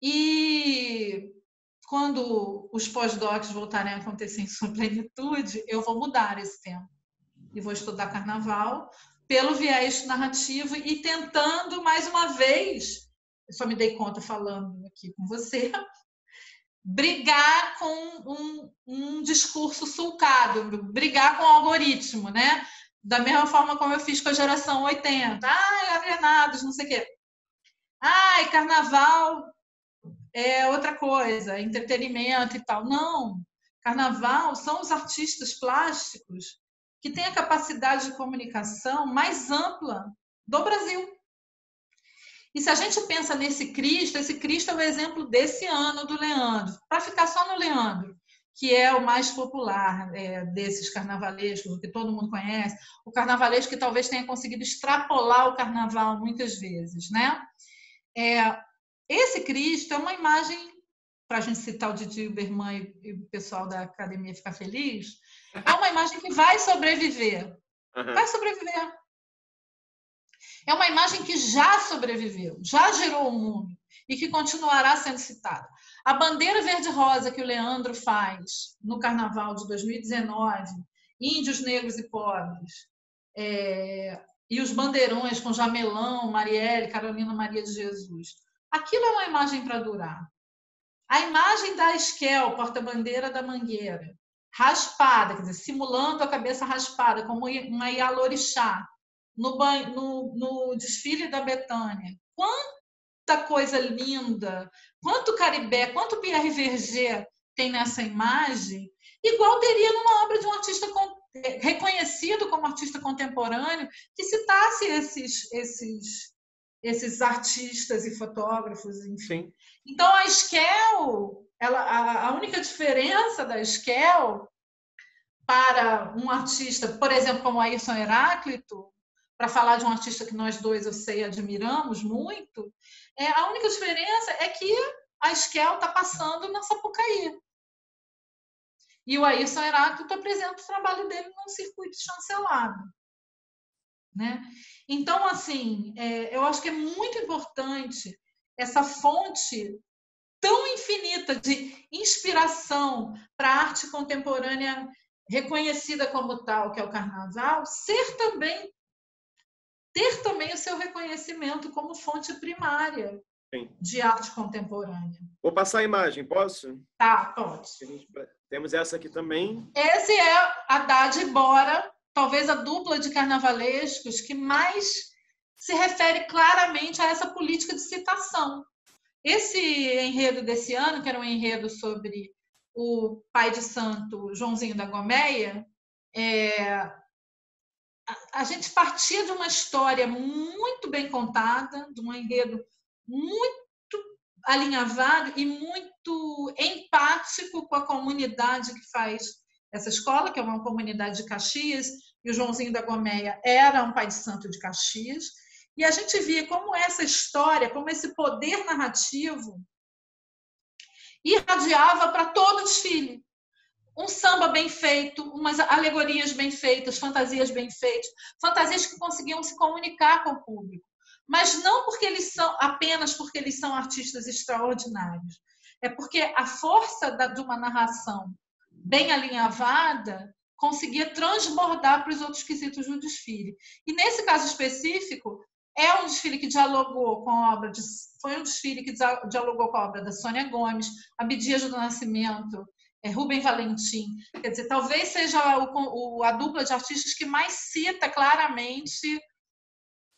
B: e quando os pós-docs voltarem a acontecer em sua plenitude, eu vou mudar esse tema. E vou estudar carnaval pelo viés narrativo e tentando, mais uma vez, eu só me dei conta falando aqui com você, brigar com um, um discurso sulcado, brigar com o algoritmo, né? Da mesma forma como eu fiz com a geração 80. Ai, alienados, não sei o quê. Ai, carnaval é outra coisa, entretenimento e tal. Não, carnaval são os artistas plásticos que têm a capacidade de comunicação mais ampla do Brasil. E se a gente pensa nesse Cristo, esse Cristo é o exemplo desse ano do Leandro. Para ficar só no Leandro, que é o mais popular é, desses carnavalescos, que todo mundo conhece, o carnavalesco que talvez tenha conseguido extrapolar o carnaval muitas vezes, né? É, esse Cristo é uma imagem, para a gente citar o Didi Uberman e o pessoal da academia ficar feliz, é uma imagem que vai sobreviver. Uhum. Vai sobreviver. É uma imagem que já sobreviveu, já gerou o mundo e que continuará sendo citada. A bandeira verde-rosa que o Leandro faz no Carnaval de 2019, Índios, Negros e Pobres, é, e os bandeirões com Jamelão, Marielle, Carolina Maria de Jesus. Aquilo é uma imagem para durar. A imagem da Esquel, porta-bandeira da Mangueira, raspada, quer dizer, simulando a cabeça raspada, como uma Ialorixá, no, no, no desfile da Betânia. Quanta coisa linda, quanto Caribé, quanto Pierre Verger tem nessa imagem, igual teria numa obra de um artista reconhecido como artista contemporâneo que citasse esses, esses esses artistas e fotógrafos, enfim. Sim. Então a Skel, ela, a, a única diferença da Skel para um artista, por exemplo, como Ayrton Heráclito, para falar de um artista que nós dois, eu sei, admiramos muito, é, a única diferença é que a Esquel está passando na Sapucaí. E o Ayrton Heráclito apresenta o trabalho dele num circuito chancelado. Né? Então, assim, é, eu acho que é muito importante essa fonte tão infinita de inspiração para a arte contemporânea reconhecida como tal, que é o carnaval, ser também ter também o seu reconhecimento como fonte primária Sim. de arte contemporânea.
A: Vou passar a imagem, posso?
B: Tá, pode.
A: Temos essa aqui também.
B: Esse é Haddad e Bora, talvez a dupla de carnavalescos que mais se refere claramente a essa política de citação. Esse enredo desse ano, que era um enredo sobre o pai de santo Joãozinho da Gomeia, é, a, gente partia de uma história muito bem contada, de um enredo muito alinhavado e muito empático com a comunidade que faz essa escola, que é uma comunidade de Caxias, e o Joãozinho da Gomeia era um pai de santo de Caxias. E a gente via como essa história, como esse poder narrativo irradiava para todo o desfile um samba bem feito, umas alegorias bem feitas, fantasias bem feitas, fantasias que conseguiam se comunicar com o público, mas não porque eles são apenas porque eles são artistas extraordinários, é porque a força da, de uma narração bem alinhavada conseguia transbordar para os outros quesitos do desfile. E nesse caso específico, é um desfile que dialogou com a obra de, foi um desfile que dialogou com a obra da Sônia Gomes, Abdias do Nascimento, é Rubem Valentim. Quer dizer, talvez seja o, o, a dupla de artistas que mais cita claramente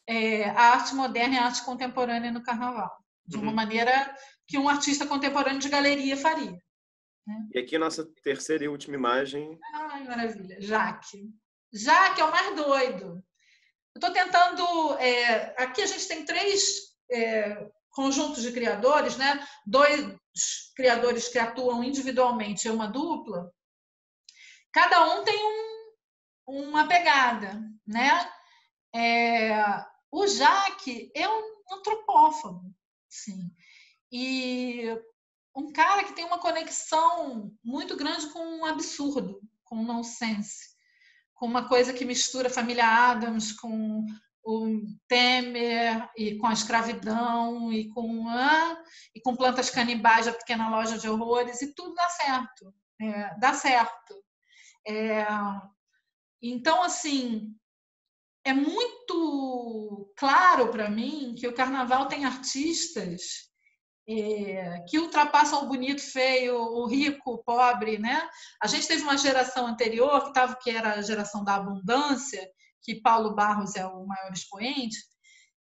B: é, a arte moderna e a arte contemporânea no carnaval, de uma uhum. maneira que um artista contemporâneo de galeria faria.
A: Né? E aqui a nossa terceira e última imagem.
B: Ai, maravilha. Jaque. Jaque é o mais doido. Eu estou tentando. É, aqui a gente tem três é, conjuntos de criadores, né? dois criadores que atuam individualmente e uma dupla, cada um tem um, uma pegada. Né? É, o Jaque é um antropófago, sim, e um cara que tem uma conexão muito grande com um absurdo, com um nonsense, com uma coisa que mistura família Adams com o Temer e com a escravidão e com e com plantas canibais da pequena loja de horrores e tudo dá certo é, dá certo é, então assim é muito claro para mim que o carnaval tem artistas é, que ultrapassam o bonito, feio, o rico, o pobre, né? A gente teve uma geração anterior que tava, que era a geração da abundância que Paulo Barros é o maior expoente,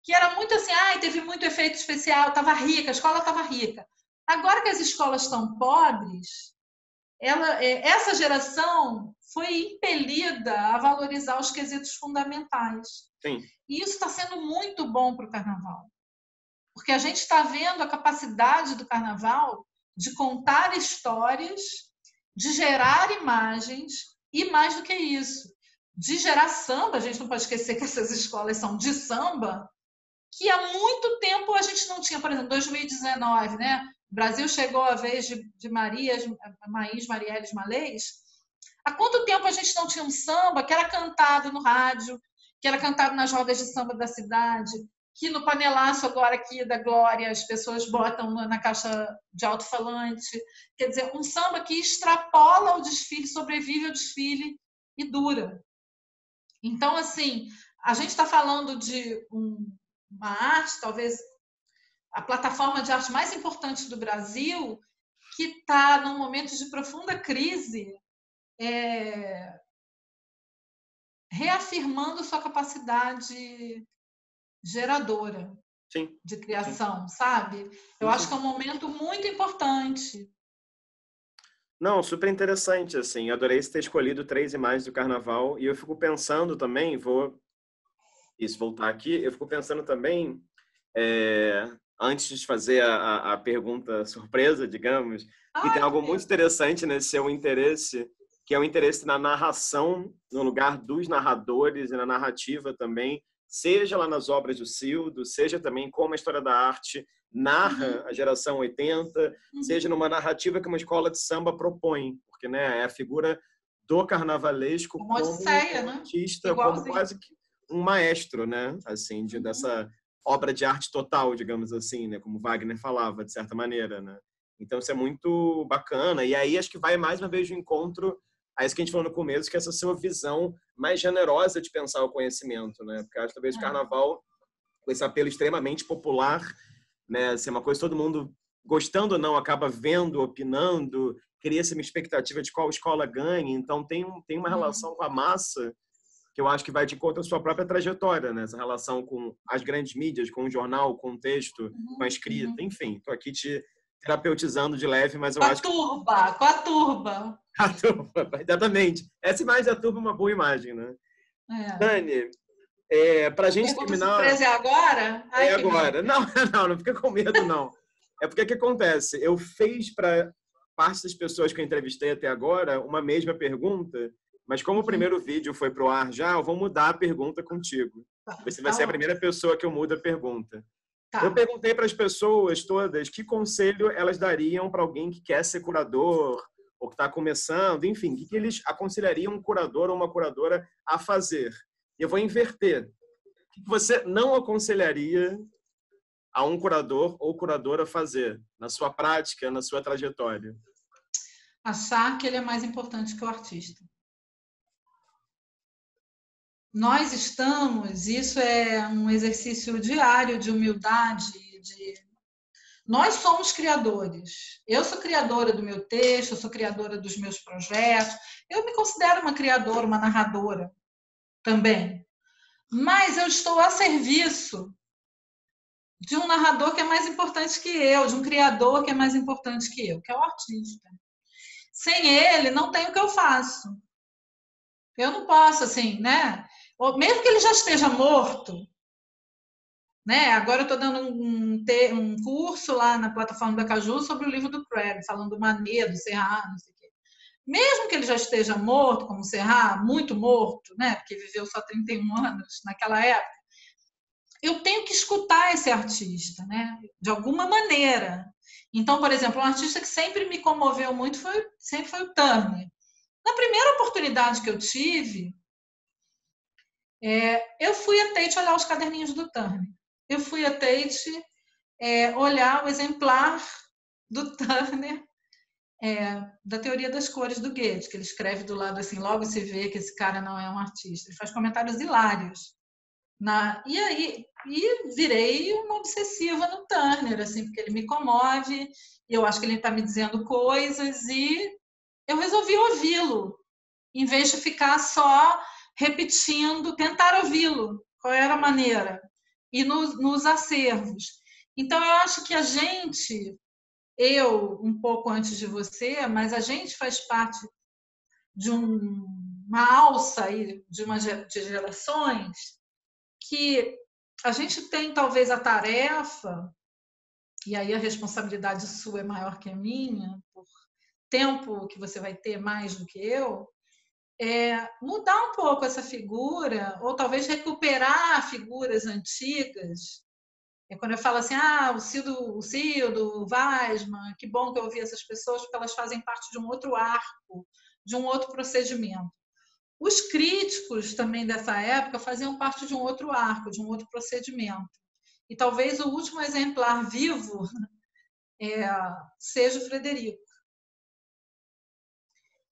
B: que era muito assim, ah, teve muito efeito especial, estava rica, a escola estava rica. Agora que as escolas estão pobres, ela, é, essa geração foi impelida a valorizar os quesitos fundamentais.
A: Sim.
B: E isso está sendo muito bom para o carnaval. Porque a gente está vendo a capacidade do carnaval de contar histórias, de gerar imagens e, mais do que isso, de gerar samba, a gente não pode esquecer que essas escolas são de samba, que há muito tempo a gente não tinha, por exemplo, 2019, né? O Brasil chegou a vez de, de Marias, Maís Marielles Malês. Há quanto tempo a gente não tinha um samba que era cantado no rádio, que era cantado nas rodas de samba da cidade, que no panelaço agora aqui da Glória as pessoas botam na caixa de alto-falante. Quer dizer, um samba que extrapola o desfile, sobrevive ao desfile e dura. Então, assim, a gente está falando de um, uma arte, talvez a plataforma de arte mais importante do Brasil, que está num momento de profunda crise, é, reafirmando sua capacidade geradora
A: sim,
B: de criação, sim. sabe? Eu sim, acho que é um momento muito importante.
A: Não, super interessante, assim. Adorei você ter escolhido três imagens do carnaval. E eu fico pensando também, vou isso, voltar aqui, eu fico pensando também é, antes de fazer a, a, pergunta surpresa, digamos, que tem algo muito interessante nesse seu interesse, que é o interesse na narração, no lugar dos narradores e na narrativa também, seja lá nas obras do Cildo, seja também como a história da arte narra uhum. a geração 80, uhum. seja numa narrativa que uma escola de samba propõe, porque né, é a figura do carnavalesco
B: como Odisseia,
A: um artista, né? como quase que um maestro, né? Assim, de, uhum. dessa obra de arte total, digamos assim, né? Como Wagner falava, de certa maneira, né? Então, isso é muito bacana. E aí, acho que vai mais uma vez de encontro a isso que a gente falou no começo, que é essa sua visão mais generosa de pensar o conhecimento, né? Porque acho que talvez o é. carnaval, com esse apelo extremamente popular, né? Assim, uma coisa que todo mundo, gostando ou não, acaba vendo, opinando, cria-se uma expectativa de qual escola ganha. Então, tem, tem uma uhum. relação com a massa que eu acho que vai de conta a sua própria trajetória, né? Essa relação com as grandes mídias, com o jornal, com o texto, uhum. com a escrita, uhum. enfim. Estou aqui te terapeutizando de leve, mas eu
B: com
A: acho
B: a turba, que... com a turba. (laughs)
A: A turba, exatamente. Essa imagem da turba é uma boa imagem, né? É. Dani, é, para a gente terminar...
B: Surpresa é agora?
A: Ai, é agora. Não, (laughs) não, não fica com medo, não. (laughs) É porque o que acontece? Eu fiz para parte das pessoas que eu entrevistei até agora uma mesma pergunta mas como o primeiro vídeo foi pro ar já, eu vou mudar a pergunta contigo. Tá, Você vai tá ser a primeira pessoa que eu mudo a pergunta. Tá. Eu perguntei para as pessoas todas que conselho elas dariam para alguém que quer ser curador ou que está começando, enfim, o que, eles aconselhariam um curador ou uma curadora a fazer. Eu vou inverter. O que você não aconselharia a um curador ou curadora fazer na sua prática, na sua trajetória?
B: Achar que ele é mais importante que o artista nós estamos, isso é um exercício diário de humildade, de nós somos criadores. Eu sou criadora do meu texto, eu sou criadora dos meus projetos. Eu me considero uma criadora, uma narradora também. Mas eu estou a serviço de um narrador que é mais importante que eu, de um criador que é mais importante que eu, que é o artista. Sem ele, não tem o que eu faço. Eu não posso, assim, né? mesmo que ele já esteja morto, né? Agora eu estou dando um, um, curso lá na plataforma da Caju sobre o livro do Craig, falando do Manet, do Serra, não sei o quê. Mesmo que ele já esteja morto, como Serra, muito morto, né? Porque viveu só 31 anos naquela época, eu tenho que escutar esse artista, né? De alguma maneira. Então, por exemplo, um artista que sempre me comoveu muito foi sempre foi o Turner. Na primeira oportunidade que eu tive, é, eu fui a Tate olhar os caderninhos do Turner. Eu fui a Tate é, olhar o exemplar do (laughs) Turner é, da teoria das cores do Goethe, que ele escreve do lado assim, logo se vê que esse cara não é um artista. Ele faz comentários hilários. Na, e aí e virei uma obsessiva no Turner, assim, porque ele me comove, e eu acho que ele está me dizendo coisas, e eu resolvi ouvi-lo, em vez de ficar só repetindo, tentar ouvi-lo, qual era a maneira, e nos, nos acervos. Então, eu acho que a gente, eu um pouco antes de você, mas a gente faz parte de um, uma alça aí, de, uma, de gerações que a gente tem talvez a tarefa, e aí a responsabilidade sua é maior que a minha, por tempo que você vai ter mais do que eu, é, mudar um pouco essa figura, ou talvez recuperar figuras antigas. É quando eu falo assim, ah, o Cildo, o Cildo, o Weisman, que bom que eu ouvi essas pessoas, porque elas fazem parte de um outro arco, de um outro procedimento. Os críticos também dessa época faziam parte de um outro arco, de um outro procedimento. E talvez o último exemplar vivo (laughs) é, seja o Frederico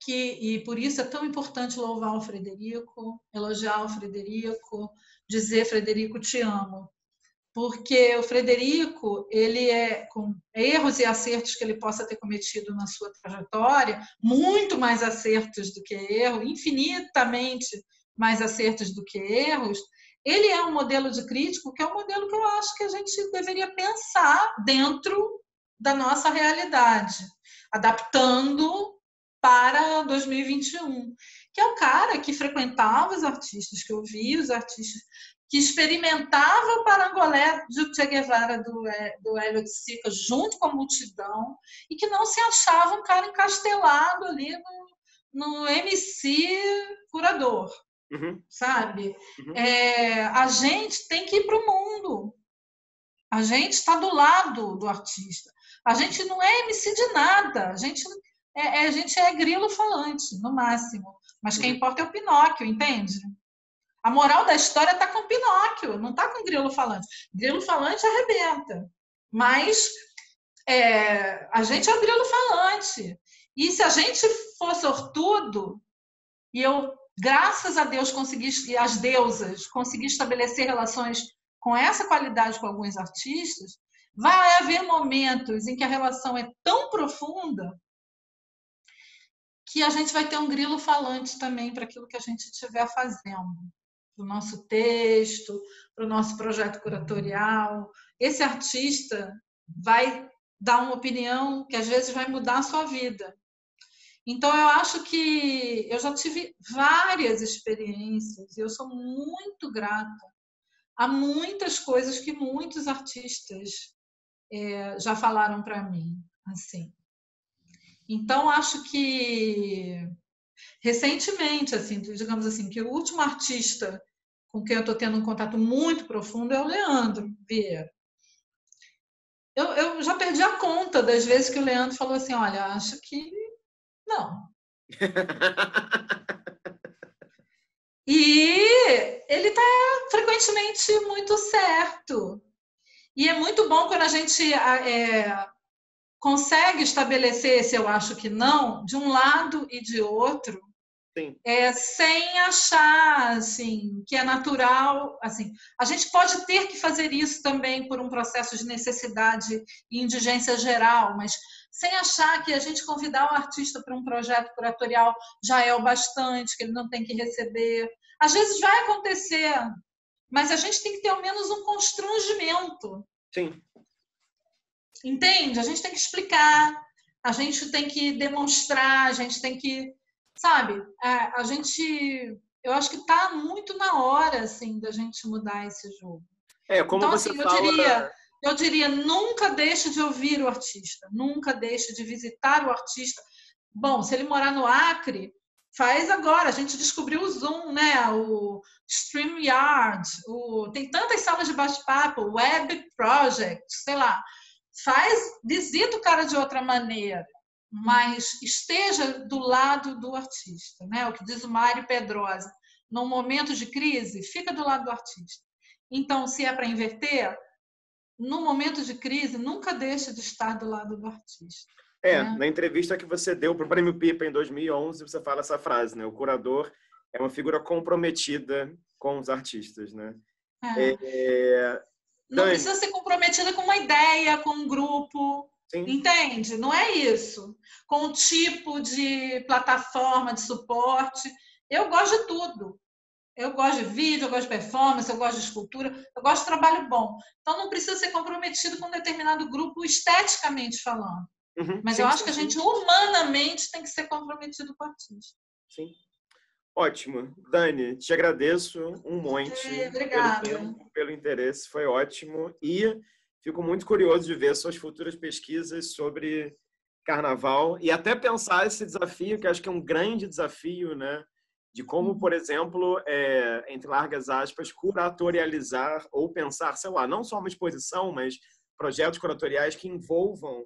B: que, e por isso é tão importante louvar o Frederico, elogiar o Frederico, dizer Frederico te amo, porque o Frederico ele é com erros e acertos que ele possa ter cometido na sua trajetória, muito mais acertos do que erros, infinitamente mais acertos do que erros. Ele é um modelo de crítico que é um modelo que eu acho que a gente deveria pensar dentro da nossa realidade, adaptando para 2021, que é o cara que frequentava os artistas, que ouvia os artistas, que experimentava o parangolé do Che Guevara, do, do Hélio de Sica, junto com a multidão, e que não se achava um cara encastelado ali no, no MC curador, uhum. sabe? Uhum. É, a gente tem que ir para o mundo. A gente está do lado do artista. A gente não é MC de nada. A gente é, é a gente é grilo falante, no máximo. Mas quem importa é o Pinóquio, entende? A moral da história está com Pinóquio, não está com grilo falante. Grilo falante arrebenta. Mas é, a gente é o grilo falante. E se a gente for sortudo, e eu, graças a Deus, consegui, e as deusas, consegui estabelecer relações com essa qualidade com alguns artistas, vai haver momentos em que a relação é tão profunda que a gente vai ter um grilo falante também para aquilo que a gente estiver fazendo para o nosso texto, para o nosso projeto curatorial. Esse artista vai dar uma opinião que às vezes vai mudar a sua vida. Então, eu acho que eu já tive várias experiências e eu sou muito grata a muitas coisas que muitos artistas é, já falaram para mim. assim. Então, acho que recentemente, assim, digamos assim, que o último artista com quem eu estou tendo um contato muito profundo é o Leandro Vieira. Eu, eu já perdi a conta das vezes que o Leandro falou assim: olha, acho que não. (laughs) e ele está frequentemente muito certo. E é muito bom quando a gente é, consegue estabelecer esse eu acho que não, de um lado e de outro, é, sem achar assim que é natural assim a gente pode ter que fazer isso também por um processo de necessidade e indigência geral mas sem achar que a gente convidar o artista para um projeto curatorial já é o bastante que ele não tem que receber. Às vezes vai acontecer mas a gente tem que ter ao menos um constrangimento.
A: Sim
B: entende a gente tem que explicar a gente tem que demonstrar a gente tem que sabe, é, a gente, eu acho que está muito na hora, assim, da gente mudar esse jogo.
A: É, como então, você
B: assim,
A: fala...
B: eu diria, eu diria, nunca deixe de ouvir o artista, nunca deixe de visitar o artista. Bom, se ele morar no Acre, faz agora. A gente descobriu o Zoom, né? O StreamYard, o... tem tantas salas de bate-papo, Web Project, sei lá. Faz, visita o cara de outra maneira mas esteja do lado do artista, né? O que diz o Mário Pedrosa, num momento de crise, fica do lado do artista. Então, se é para inverter, no momento de crise, nunca deixe de estar do lado do artista.
A: É, né? na entrevista que você deu para o Prêmio Pipa em 2011, você fala essa frase, né? O curador é uma figura comprometida com os artistas, né?
B: É. É... Não precisa ser comprometida com uma ideia, com um grupo, Sim. Entende? Não é isso. Com o tipo de plataforma de suporte. Eu gosto de tudo. Eu gosto de vídeo, eu gosto de performance, eu gosto de escultura, eu gosto de trabalho bom. Então não precisa ser comprometido com um determinado grupo esteticamente falando. Uhum. Mas sim, eu acho sim, que a gente humanamente tem que ser comprometido com o artista.
A: Sim. Ótimo. Dani, te agradeço um monte.
B: Obrigada.
A: Pelo, tempo, pelo interesse, foi ótimo. E Fico muito curioso de ver suas futuras pesquisas sobre carnaval e até pensar esse desafio, que acho que é um grande desafio, né? De como, uhum. por exemplo, é, entre largas aspas, curatorializar ou pensar, sei lá, não só uma exposição, mas projetos curatoriais que envolvam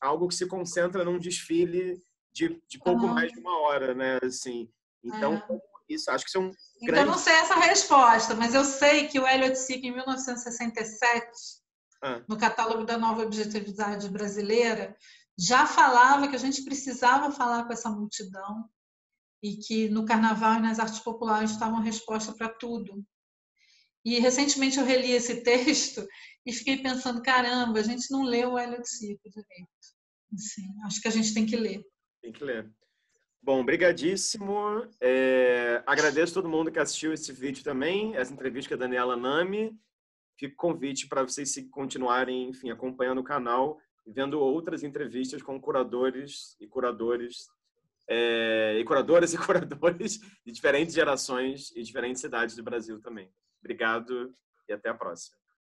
A: algo que se concentra num desfile de, de pouco uhum. mais de uma hora, né? Assim, então, é. isso acho que isso é um
B: então, grande... eu não sei essa resposta, mas eu sei que o Elliot Sick, em 1967, ah. no catálogo da nova objetividade brasileira, já falava que a gente precisava falar com essa multidão e que no carnaval e nas artes populares estava uma resposta para tudo. E recentemente eu reli esse texto e fiquei pensando, caramba, a gente não leu o Hélio Cico direito. Assim, acho que a gente tem que ler.
A: Tem que ler. Bom, brigadíssimo. É, agradeço todo mundo que assistiu esse vídeo também, essa entrevista com a Daniela Nami fica o convite para vocês continuarem, enfim, acompanhando o canal e vendo outras entrevistas com curadores e curadores é, e curadoras (laughs) e curadores de diferentes gerações e diferentes cidades do Brasil também. Obrigado e até a próxima.